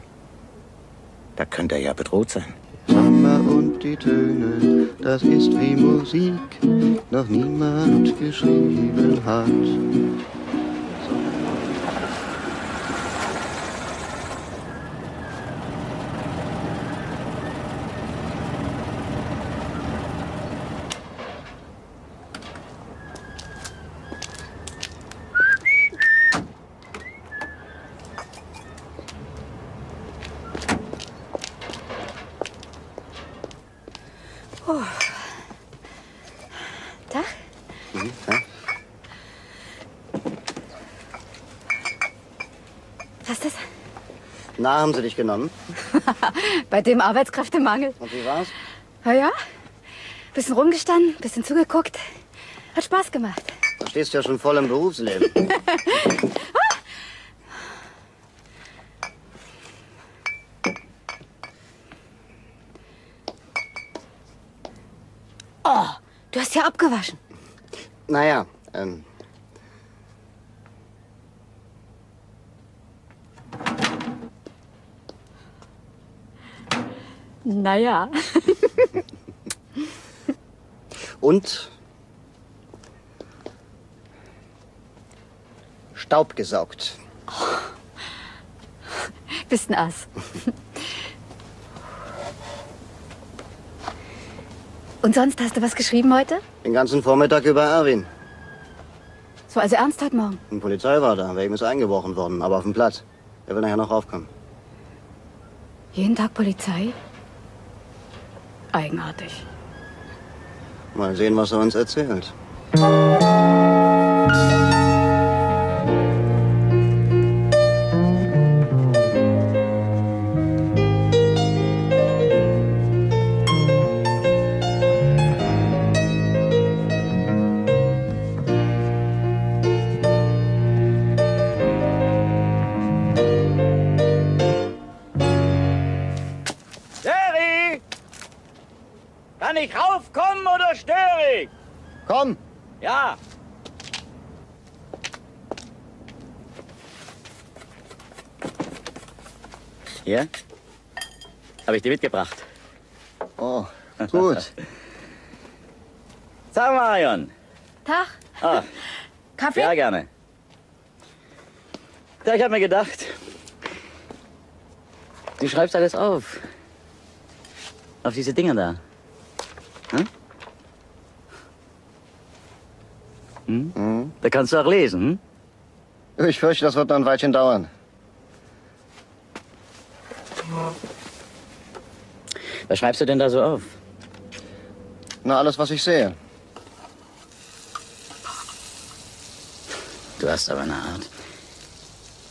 Da könnte er ja bedroht sein. Zimmer und die Töne, das ist wie Musik, noch niemand geschrieben hat. Haben sie dich genommen? Bei dem Arbeitskräftemangel. Und wie war's? Na ja, bisschen rumgestanden, bisschen zugeguckt. Hat Spaß gemacht. Da stehst du ja schon voll im Berufsleben. Oh, du hast ja abgewaschen. naja, ähm, Naja. und Staub gesaugt. Bist ein Ass. Und sonst hast du was geschrieben heute? Den ganzen Vormittag über Erwin. So, also ernst heute Morgen. Die Polizei war da, wegen ist eingebrochen worden, aber auf dem Platz. Er will nachher noch raufkommen. Jeden Tag Polizei? Eigenartig. Mal sehen, was er uns erzählt. Habe ich dir mitgebracht. Oh, gut. Sag Marion. Tag. Ah, Kaffee? ja, gerne. Ja, ich habe mir gedacht, du schreibst alles auf. Auf diese Dinger da. Hm? Hm? Da kannst du auch lesen. Hm? Ich fürchte, das wird noch ein Weilchen dauern. Was schreibst du denn da so auf? Na, alles, was ich sehe. Du hast aber eine Art,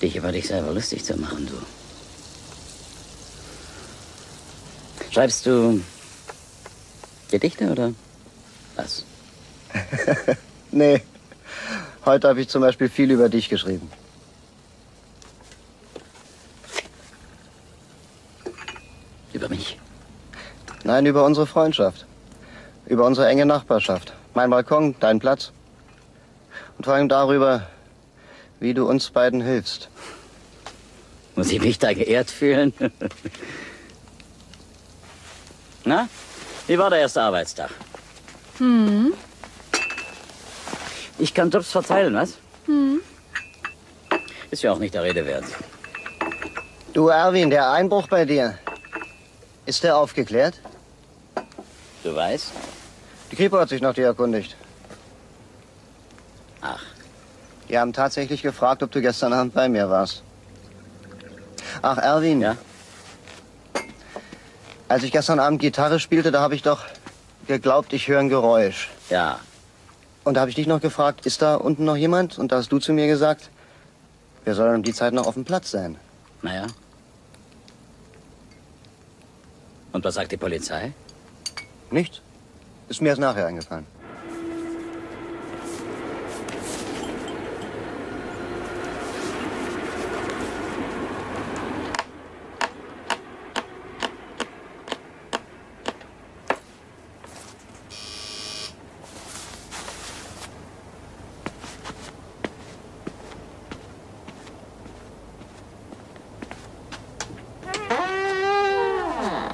dich über dich selber lustig zu machen, du. Schreibst du Gedichte oder was? nee. Heute habe ich zum Beispiel viel über dich geschrieben. Über mich? Nein, über unsere Freundschaft. Über unsere enge Nachbarschaft. Mein Balkon, dein Platz. Und vor allem darüber, wie du uns beiden hilfst. Muss ich mich da geehrt fühlen? Na, wie war der erste Arbeitstag? Hm. Ich kann Jobs verteilen, was? Hm. Ist ja auch nicht der Rede wert. Du, Erwin, der Einbruch bei dir. Ist der aufgeklärt? Du weißt? Die Kripo hat sich nach dir erkundigt. Ach. Die haben tatsächlich gefragt, ob du gestern Abend bei mir warst. Ach, Erwin. Ja? Als ich gestern Abend Gitarre spielte, da habe ich doch geglaubt, ich höre ein Geräusch. Ja. Und da habe ich dich noch gefragt, ist da unten noch jemand? Und da hast du zu mir gesagt, wir sollen um die Zeit noch auf dem Platz sein. Naja. Und was sagt die Polizei? Nichts. Ist mir erst nachher eingefallen.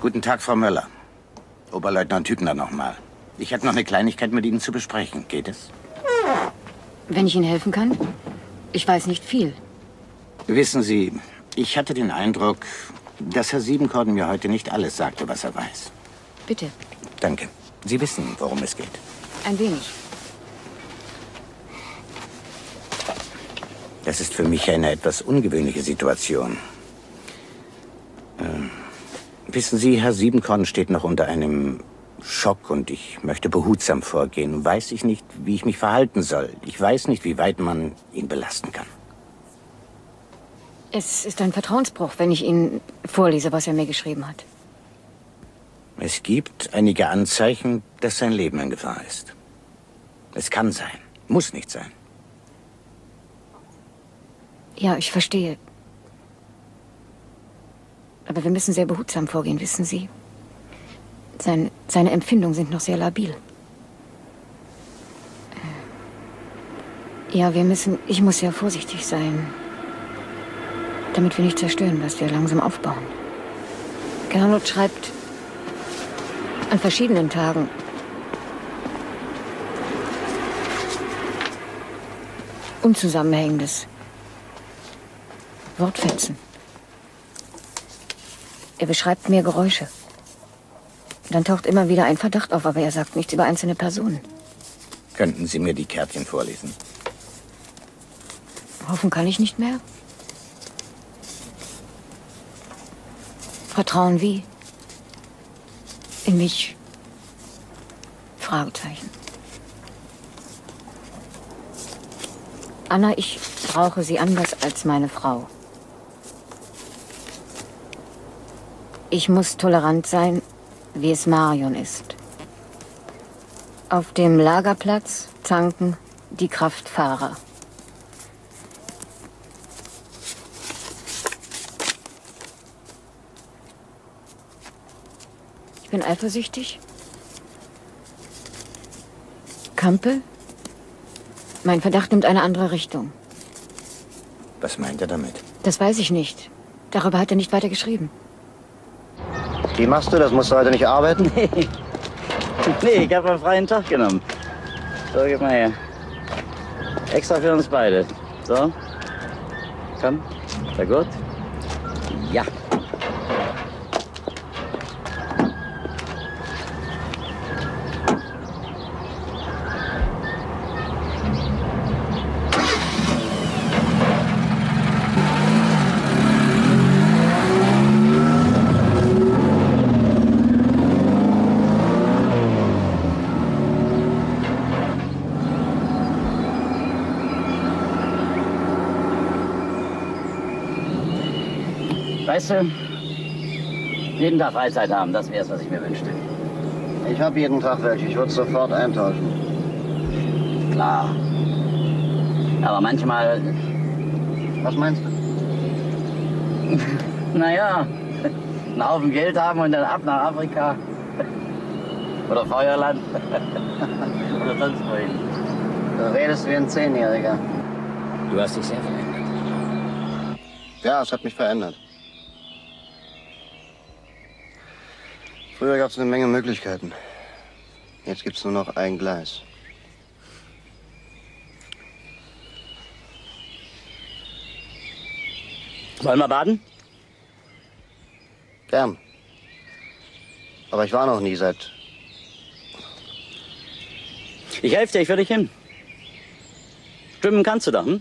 Guten Tag, Frau Möller. Oberleutnant Hübner nochmal. Ich hätte noch eine Kleinigkeit mit Ihnen zu besprechen. Geht es? Wenn ich Ihnen helfen kann? Ich weiß nicht viel. Wissen Sie, ich hatte den Eindruck, dass Herr Siebenkorn mir heute nicht alles sagte, was er weiß. Bitte, Danke. Sie wissen, worum es geht. ein wenig. Das ist für mich eine etwas ungewöhnliche Situation. Wissen Sie, Herr Siebenkorn steht noch unter einem Schock und ich möchte behutsam vorgehen. Weiß ich nicht, wie ich mich verhalten soll. Ich weiß nicht, wie weit man ihn belasten kann. Es ist ein Vertrauensbruch, wenn ich Ihnen vorlese, was er mir geschrieben hat. Es gibt einige Anzeichen, dass sein Leben in Gefahr ist. Es kann sein, muss nicht sein. Ja, ich verstehe. Aber wir müssen sehr behutsam vorgehen, wissen Sie. Sein, seine Empfindungen sind noch sehr labil. Äh, Ja, wir müssen. Ich muss sehr vorsichtig sein. Damit wir nicht zerstören, was wir langsam aufbauen. Gernot schreibt an verschiedenen Tagen. Unzusammenhängendes. Wortfetzen. Er beschreibt mir Geräusche. Dann taucht immer wieder ein Verdacht auf, aber er sagt nichts über einzelne Personen. Könnten Sie mir die Kärtchen vorlesen? Hoffen kann ich nicht mehr. Vertrauen wie? In mich? Fragezeichen. Anna, ich brauche Sie anders als meine Frau. Ich muss tolerant sein, wie es Marion ist. Auf dem Lagerplatz tanken die Kraftfahrer. Ich bin eifersüchtig. Kampel? Mein Verdacht nimmt eine andere Richtung. Was meint er damit? Das weiß ich nicht. Darüber hat er nicht weiter geschrieben. Wie machst du das? Musst du heute nicht arbeiten? Nee, ich habe einen freien Tag genommen. So, gib mal her. Extra für uns beide. So. Komm. Sehr gut. Ja. Tag Freizeit haben, das wäre es, was ich mir wünschte. Ich habe jeden Tag welche. Ich würde es sofort eintauschen. Klar. Aber manchmal. Was meinst du? Naja, einen Haufen Geld haben und dann ab nach Afrika. Oder Feuerland. Oder sonst wohin. Du redest wie ein Zehnjähriger. Du hast dich sehr verändert. Ja, es hat mich verändert. Früher gab es eine Menge Möglichkeiten. Jetzt gibt es nur noch ein Gleis. Wollen wir baden? Gern. Aber ich war noch nie seit. Ich helfe dir, ich führe dich hin. Schwimmen kannst du doch, hm?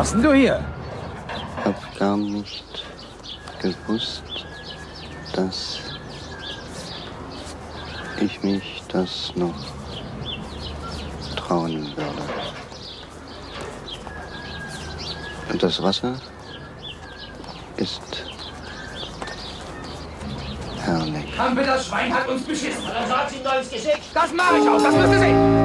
Machst denn du hier? Hab gar nicht gewusst, dass ich mich das noch trauen würde. Und das Wasser ist herrlich. Kampe, das Schwein hat uns beschissen. Dann sagt ihm doch ins Gesicht. Das mache ich auch, das müsst ihr sehen.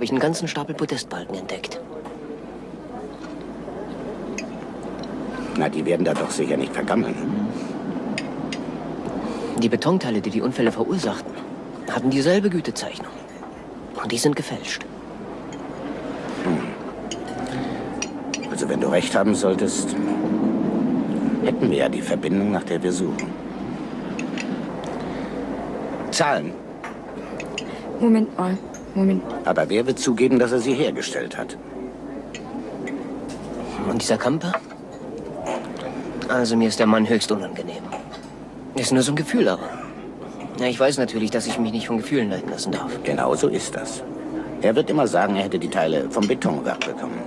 Habe ich einen ganzen Stapel Podestbalken entdeckt. Na, die werden da doch sicher nicht vergammeln. Die Betonteile, die die Unfälle verursachten, hatten dieselbe Gütezeichnung. Und die sind gefälscht. Also wenn du recht haben solltest, hätten wir ja die Verbindung, nach der wir suchen. Zahlen. Moment mal. Moment. Aber wer wird zugeben, dass er sie hergestellt hat? Und dieser Kamper? Also mir ist der Mann höchst unangenehm. Ist nur so ein Gefühl, aber. Ja, ich weiß natürlich, dass ich mich nicht von Gefühlen leiten lassen darf. Genau so ist das. Er wird immer sagen, er hätte die Teile vom Betonwerk bekommen.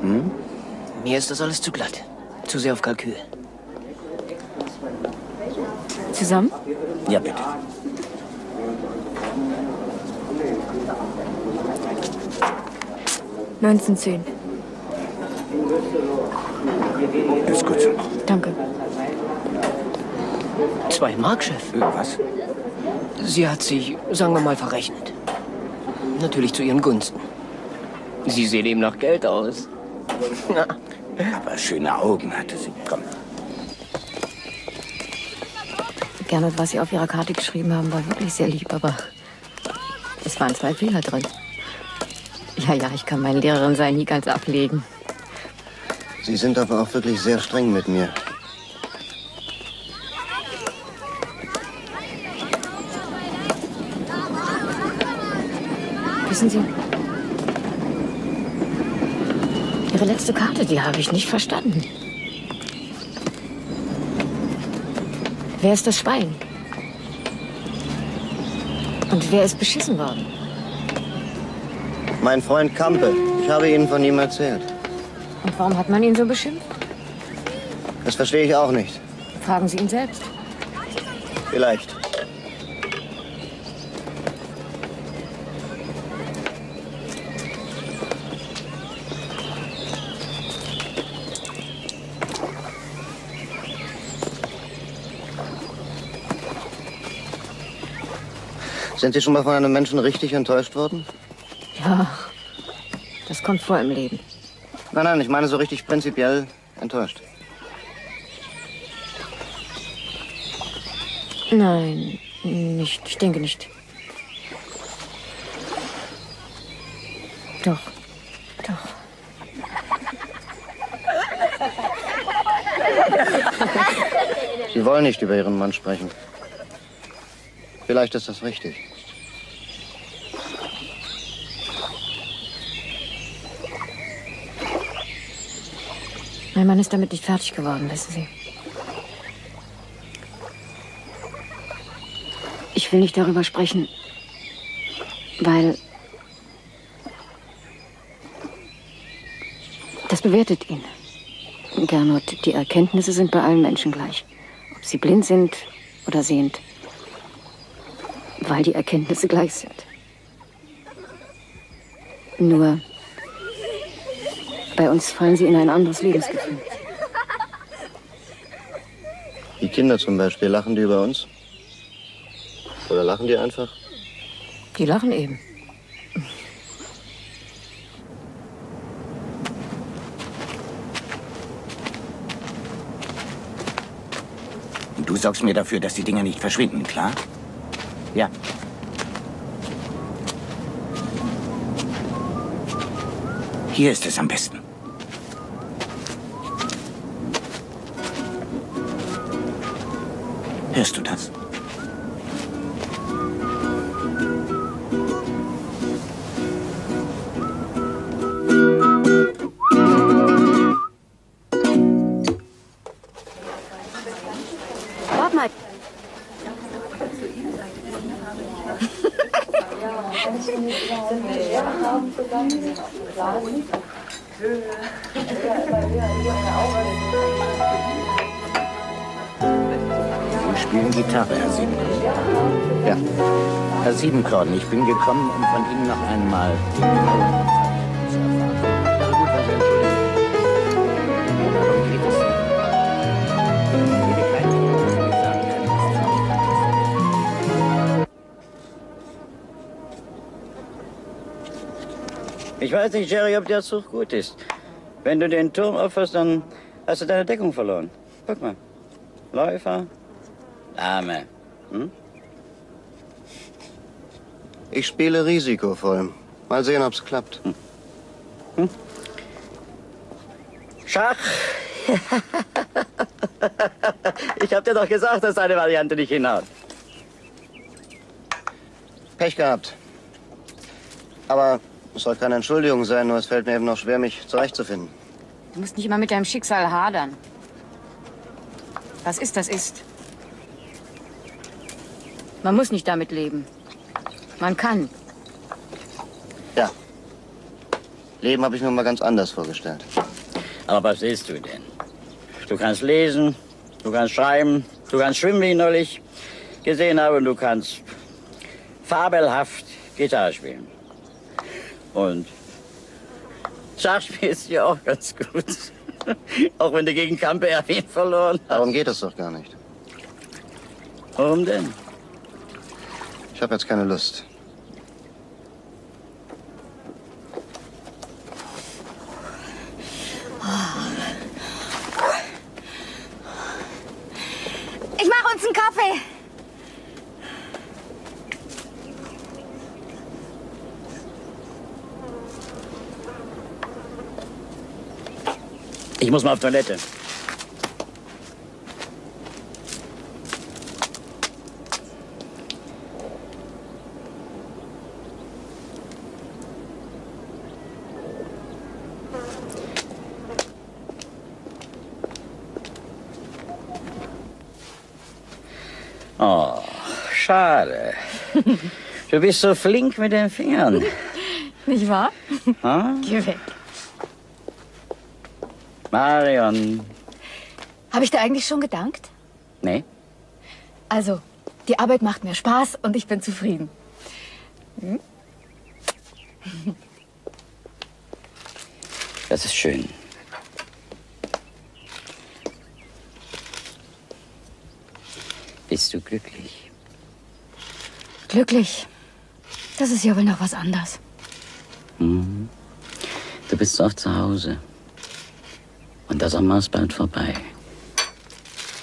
Hm? Mir ist das alles zu glatt. Zu sehr auf Kalkül. Zusammen? Ja, bitte. ...1910. Ist gut. Danke. Zwei Mark, Chef. Was? Sie hat sich, sagen wir mal, verrechnet. Natürlich zu ihren Gunsten. Sie sehen eben nach Geld aus. Aber schöne Augen hatte sie. Komm. Gernot, was Sie auf Ihrer Karte geschrieben haben, war wirklich sehr lieb, aber es waren zwei Fehler drin. Ja, ja, ich kann meine Lehrerin sein nie ganz ablegen. Sie sind aber auch wirklich sehr streng mit mir. Wissen Sie, Ihre letzte Karte, die habe ich nicht verstanden. Wer ist das Schwein? Und wer ist beschissen worden? Mein Freund Kampe. Ich habe Ihnen von ihm erzählt. Und warum hat man ihn so beschimpft? Das verstehe ich auch nicht. Fragen Sie ihn selbst. Vielleicht. Sind Sie schon mal von einem Menschen richtig enttäuscht worden? Ja, das kommt vor im Leben. Nein, nein, ich meine so richtig prinzipiell enttäuscht. Nein, nicht. Ich denke nicht. Doch, doch. Sie wollen nicht über Ihren Mann sprechen. Vielleicht ist das richtig. Mein Mann ist damit nicht fertig geworden, wissen Sie. Ich will nicht darüber sprechen, weil das bewertet ihn. Gernot, die Erkenntnisse sind bei allen Menschen gleich. Ob sie blind sind oder sehend. Weil die Erkenntnisse gleich sind. Nur bei uns fallen sie in ein anderes Lebensgefühl. Die Kinder zum Beispiel, lachen die über uns? Oder lachen die einfach? Die lachen eben. Und du sorgst mir dafür, dass die Dinger nicht verschwinden, klar? Ja. Hier ist es am besten. Hörst du das? Bin gekommen, um von Ihnen noch einmal also Ich weiß nicht, Jerry, ob der Zug gut ist. Wenn du den Turm opferst, dann hast du deine Deckung verloren. Guck mal. Läufer, Dame. Hm? Ich spiele risikovoll. Mal sehen, ob's klappt. Hm. Schach. ich hab dir doch gesagt, dass deine Variante nicht hinhaut. Pech gehabt. Aber es soll keine Entschuldigung sein, nur es fällt mir eben noch schwer, mich zurechtzufinden. Du musst nicht immer mit deinem Schicksal hadern. Was ist, das ist. Man muss nicht damit leben. Man kann. Ja. Leben habe ich mir mal ganz anders vorgestellt. Aber was willst du denn? Du kannst lesen, du kannst schreiben, du kannst schwimmen, wie ich neulich gesehen habe, und du kannst fabelhaft Gitarre spielen. Und Schach spielst du ja auch ganz gut. auch wenn du gegen Kampe Erwin verloren hast. Darum geht es doch gar nicht. Warum denn? Ich habe jetzt keine Lust. Ich mache uns einen Kaffee. Ich muss mal auf Toilette. Oh, schade. Du bist so flink mit den Fingern. Nicht wahr? Ha? Geh weg. Marion. Habe ich dir eigentlich schon gedankt? Nee? Also, die Arbeit macht mir Spaß und ich bin zufrieden. Hm? Das ist schön. Bist du glücklich? Glücklich. Das ist ja wohl noch was anderes. Mhm. Du bist doch zu Hause. Und der Sommer ist bald vorbei.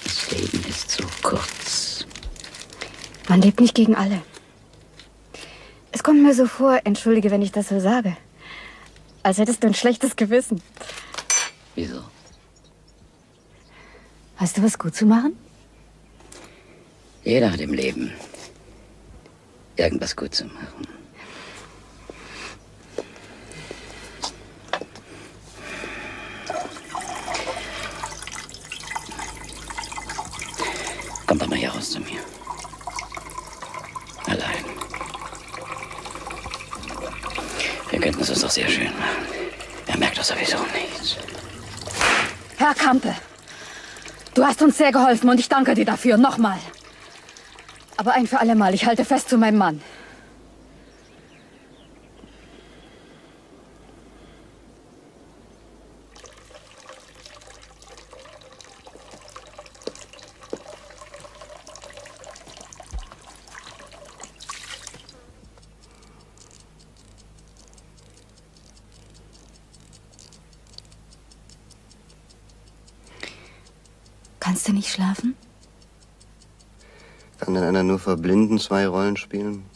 Das Leben ist so kurz. Man lebt nicht gegen alle. Es kommt mir so vor, entschuldige, wenn ich das so sage, als hättest du ein schlechtes Gewissen. Wieso? Hast du was gut zu machen? Jeder hat im Leben irgendwas gut zu machen. Komm doch mal hier raus zu mir. Allein. Wir könnten es uns doch sehr schön machen. Er merkt doch sowieso nichts. Herr Kampe, du hast uns sehr geholfen und ich danke dir dafür. Nochmal. Aber ein für alle Mal, ich halte fest zu meinem Mann. Kannst du nicht schlafen? Kann denn einer nur vor Blinden zwei Rollen spielen?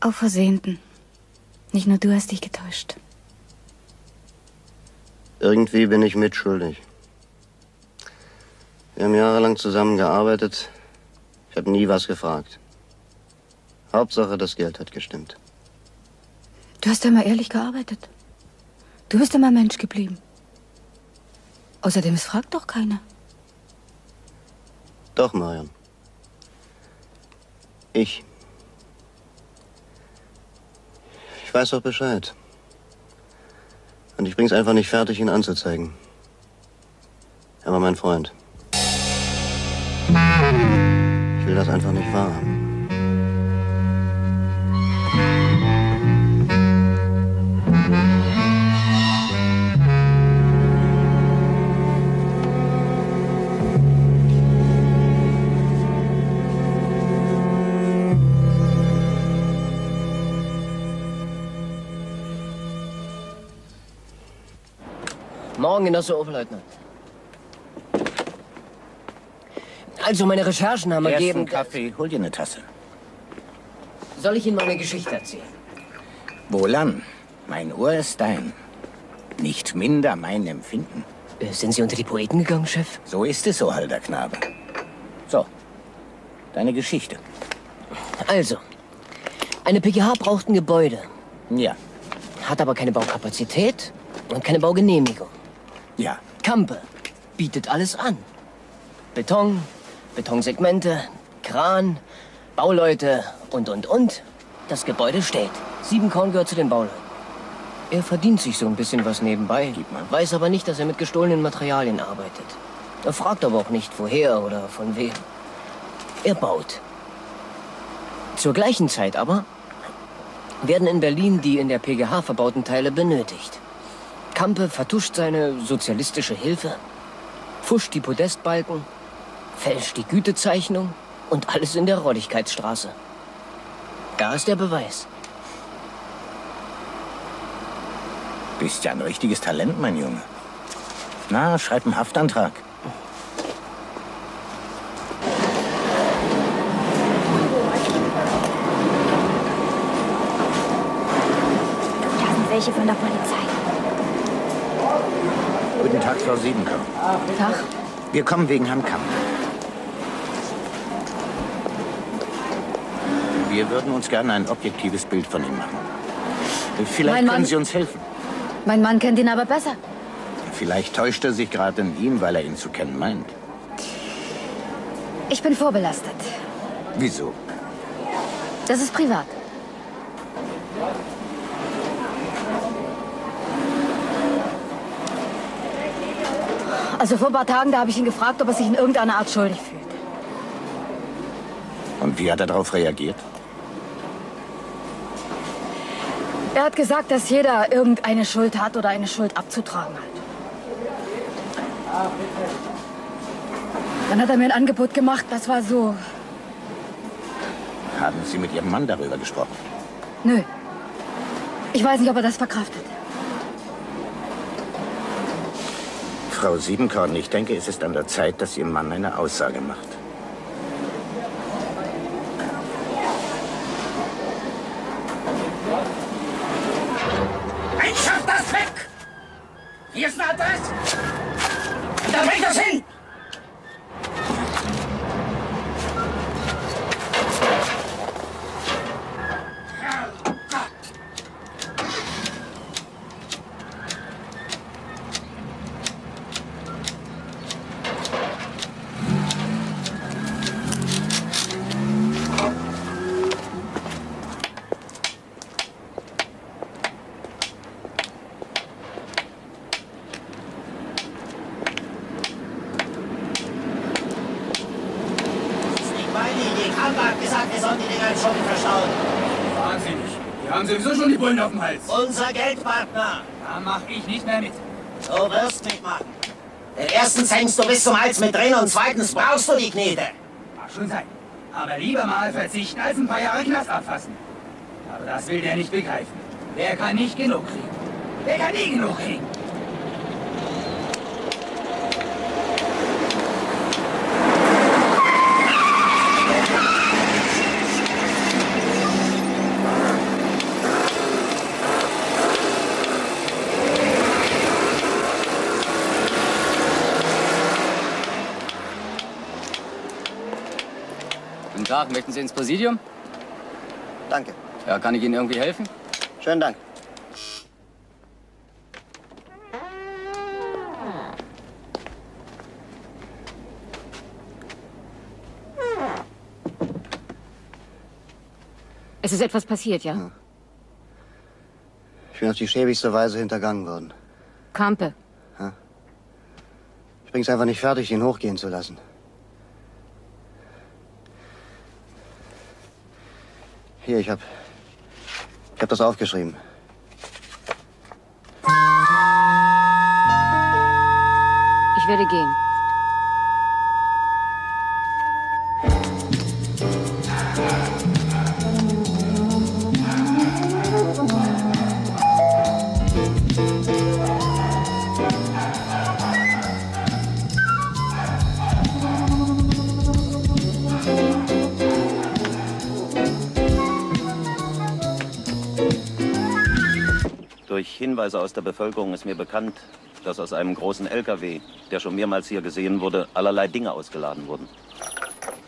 Auf Versehenten. Nicht nur du hast dich getäuscht. Irgendwie bin ich mitschuldig. Wir haben jahrelang zusammengearbeitet. Ich habe nie was gefragt. Hauptsache, das Geld hat gestimmt. Du hast immer ehrlich gearbeitet. Du bist immer Mensch geblieben. Außerdem, es fragt doch keiner. Doch, Marion. Ich. Ich weiß doch Bescheid. Und ich bring's einfach nicht fertig, ihn anzuzeigen. Er war mein Freund. Ich will das einfach nicht wahrhaben. Morgen, Genosse Oberleutnant. Also, meine Recherchen haben Erst ergeben... Kaffee, hol dir eine Tasse. Soll ich Ihnen meine Geschichte erzählen? Wohlan, mein Ohr ist dein. Nicht minder mein Empfinden. Äh, Sind Sie unter die Poeten gegangen, Chef? So ist es, so halter Knabe. So, deine Geschichte. Also, eine PGH braucht ein Gebäude. Ja. Hat aber keine Baukapazität und keine Baugenehmigung. Ja. Kampe bietet alles an. Beton, Betonsegmente, Kran, Bauleute und, und, und. Das Gebäude steht. Siebenkorn gehört zu den Bauleuten. Er verdient sich so ein bisschen was nebenbei, weiß aber nicht, dass er mit gestohlenen Materialien arbeitet. Er fragt aber auch nicht, woher oder von wem. Er baut. Zur gleichen Zeit aber werden in Berlin die in der PGH verbauten Teile benötigt. Kampe vertuscht seine sozialistische Hilfe, pfuscht die Podestbalken, fälscht die Gütezeichnung und alles in der Roddigkeitsstraße. Da ist der Beweis. Bist ja ein richtiges Talent, mein Junge. Na, schreib einen Haftantrag. Da sind welche von der Polizei. Guten Tag, Frau Siebenkamp. Tag. Wir kommen wegen Herrn Kamp. Wir würden uns gerne ein objektives Bild von ihm machen. Vielleicht Mein Mann- können Sie uns helfen. Mein Mann kennt ihn aber besser. Vielleicht täuscht er sich gerade in ihm, weil er ihn zu kennen meint. Ich bin vorbelastet. Wieso? Das ist privat. Also vor ein paar Tagen, da habe ich ihn gefragt, ob er sich in irgendeiner Art schuldig fühlt. Und wie hat er darauf reagiert? Er hat gesagt, dass jeder irgendeine Schuld hat oder eine Schuld abzutragen hat. Dann hat er mir ein Angebot gemacht, das war so. Haben Sie mit Ihrem Mann darüber gesprochen? Nö. Ich weiß nicht, ob er das verkraftet. Frau Siebenkorn, ich denke, es ist an der Zeit, dass Ihr Mann eine Aussage macht. Ein Schaff das weg! Hier ist eine Adresse! Und da bringt das hin! Nicht meine Idee. Kamper hat gesagt, wir sollen die Dinger im Schuppen verstauen. Fahren Sie nicht. Wir haben sowieso schon die Bullen auf dem Hals. Unser Geldpartner. Da mach ich nicht mehr mit. Du wirst mitmachen. Denn hängst du bis zum Hals mit drin und zweitens brauchst du die Knete. Mag schon sein. Aber lieber mal verzichten, als ein paar Jahre Knast abfassen. Aber das will der nicht begreifen. Der kann nicht genug kriegen. Der kann nie genug kriegen. Guten Tag, möchten Sie ins Präsidium? Danke. Ja, kann ich Ihnen irgendwie helfen? Schönen Dank. Es ist etwas passiert, ja? Ich bin auf die schäbigste Weise hintergangen worden. Kampe. Ich bring's einfach nicht fertig, ihn hochgehen zu lassen. Hier, ich hab. Ich hab das aufgeschrieben. Ich werde gehen. Hinweise aus der Bevölkerung ist mir bekannt, dass aus einem großen LKW, der schon mehrmals hier gesehen wurde, allerlei Dinge ausgeladen wurden.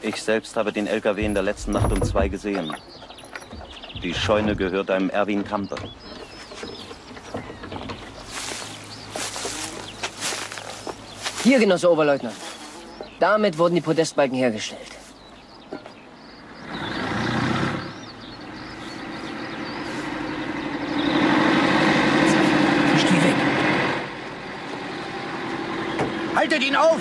Ich selbst habe den LKW in der letzten Nacht um zwei gesehen. Die Scheune gehört einem Erwin Kampe. Hier, Genosse Oberleutnant. Damit wurden die Podestbalken hergestellt. Haltet ihn auf!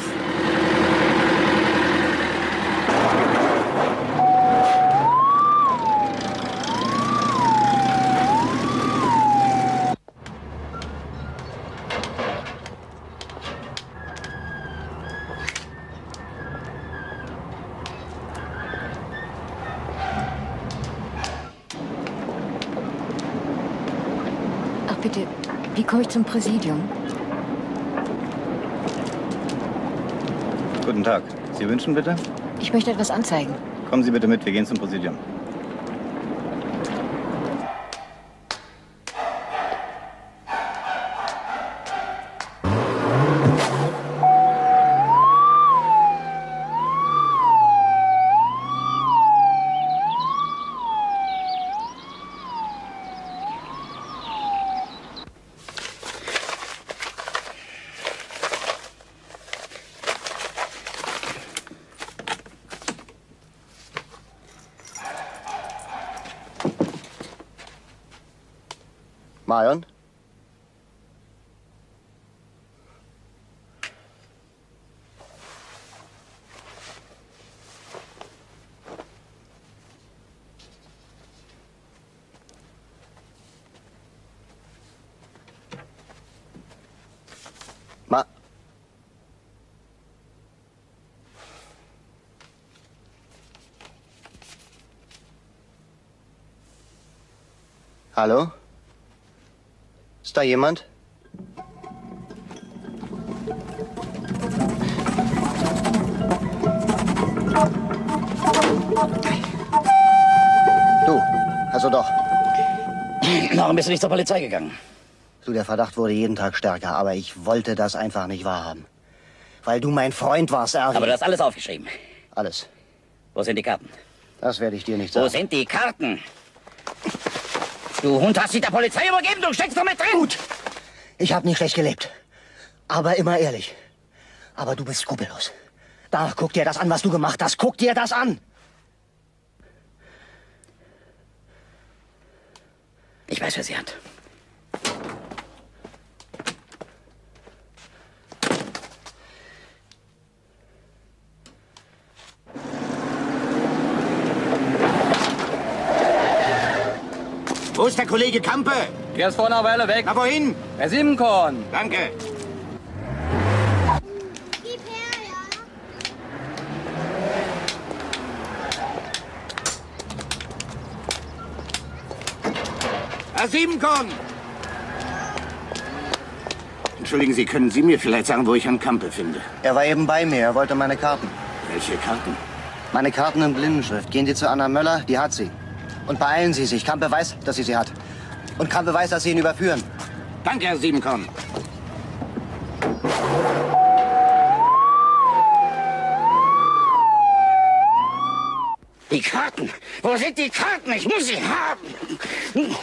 Ach bitte, wie komme ich zum Präsidium? Guten Tag. Sie wünschen bitte? Ich möchte etwas anzeigen. Kommen Sie bitte mit, wir gehen zum Präsidium. Marion? Ma. Hallo? Ist da jemand? Du, also doch. Warum bist du nicht zur Polizei gegangen? Du, der Verdacht wurde jeden Tag stärker, aber ich wollte das einfach nicht wahrhaben. Weil du mein Freund warst, Erwin. Aber du hast alles aufgeschrieben. Alles. Wo sind die Karten? Das werde ich dir nicht Wo sagen. sind die Karten? Du Hund hast dich der Polizei übergeben, du steckst doch mit drin! Gut. Ich habe nicht schlecht gelebt. Aber immer ehrlich. Aber du bist skrupellos. Da, guck dir das an, was du gemacht hast. Guck dir das an. Ich weiß, wer sie hat. Ist der Kollege Kampe? Der ist vor einer Weile weg. Na, wohin? Herr Siebenkorn. Danke. Herr Siebenkorn! Entschuldigen Sie, können Sie mir vielleicht sagen, wo ich Herrn Kampe finde? Er war eben bei mir. Er wollte meine Karten. Welche Karten? Meine Karten in Blindenschrift. Gehen Sie zu Anna Möller, die hat sie. Und beeilen Sie sich. Kampe weiß, dass sie sie hat. Und Kampe weiß, dass Sie ihn überführen. Danke, Herr Siebenkorn. Die Karten! Wo sind die Karten? Ich muss sie haben!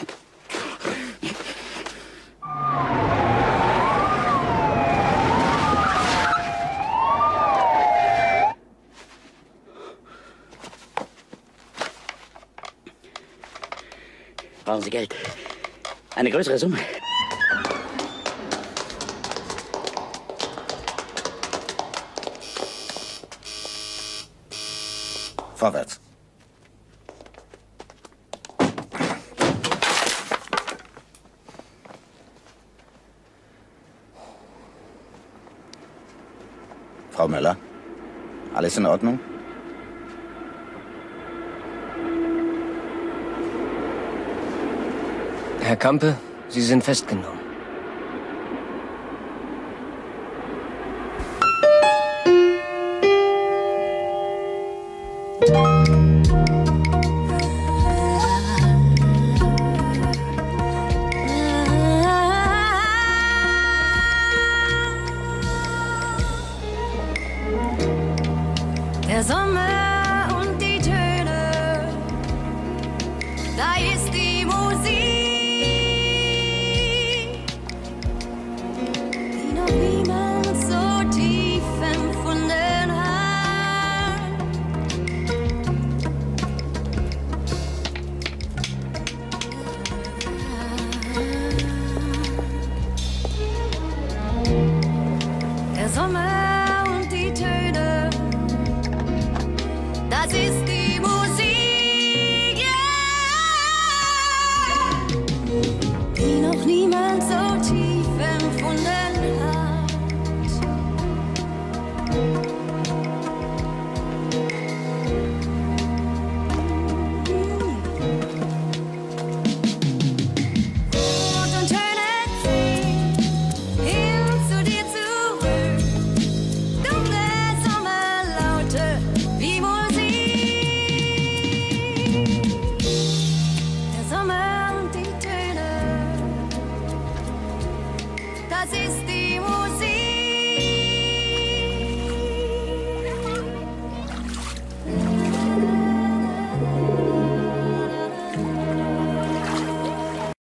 Geld? Eine größere Summe. Vorwärts. Frau Möller, alles in Ordnung? Herr Kampe, Sie sind festgenommen.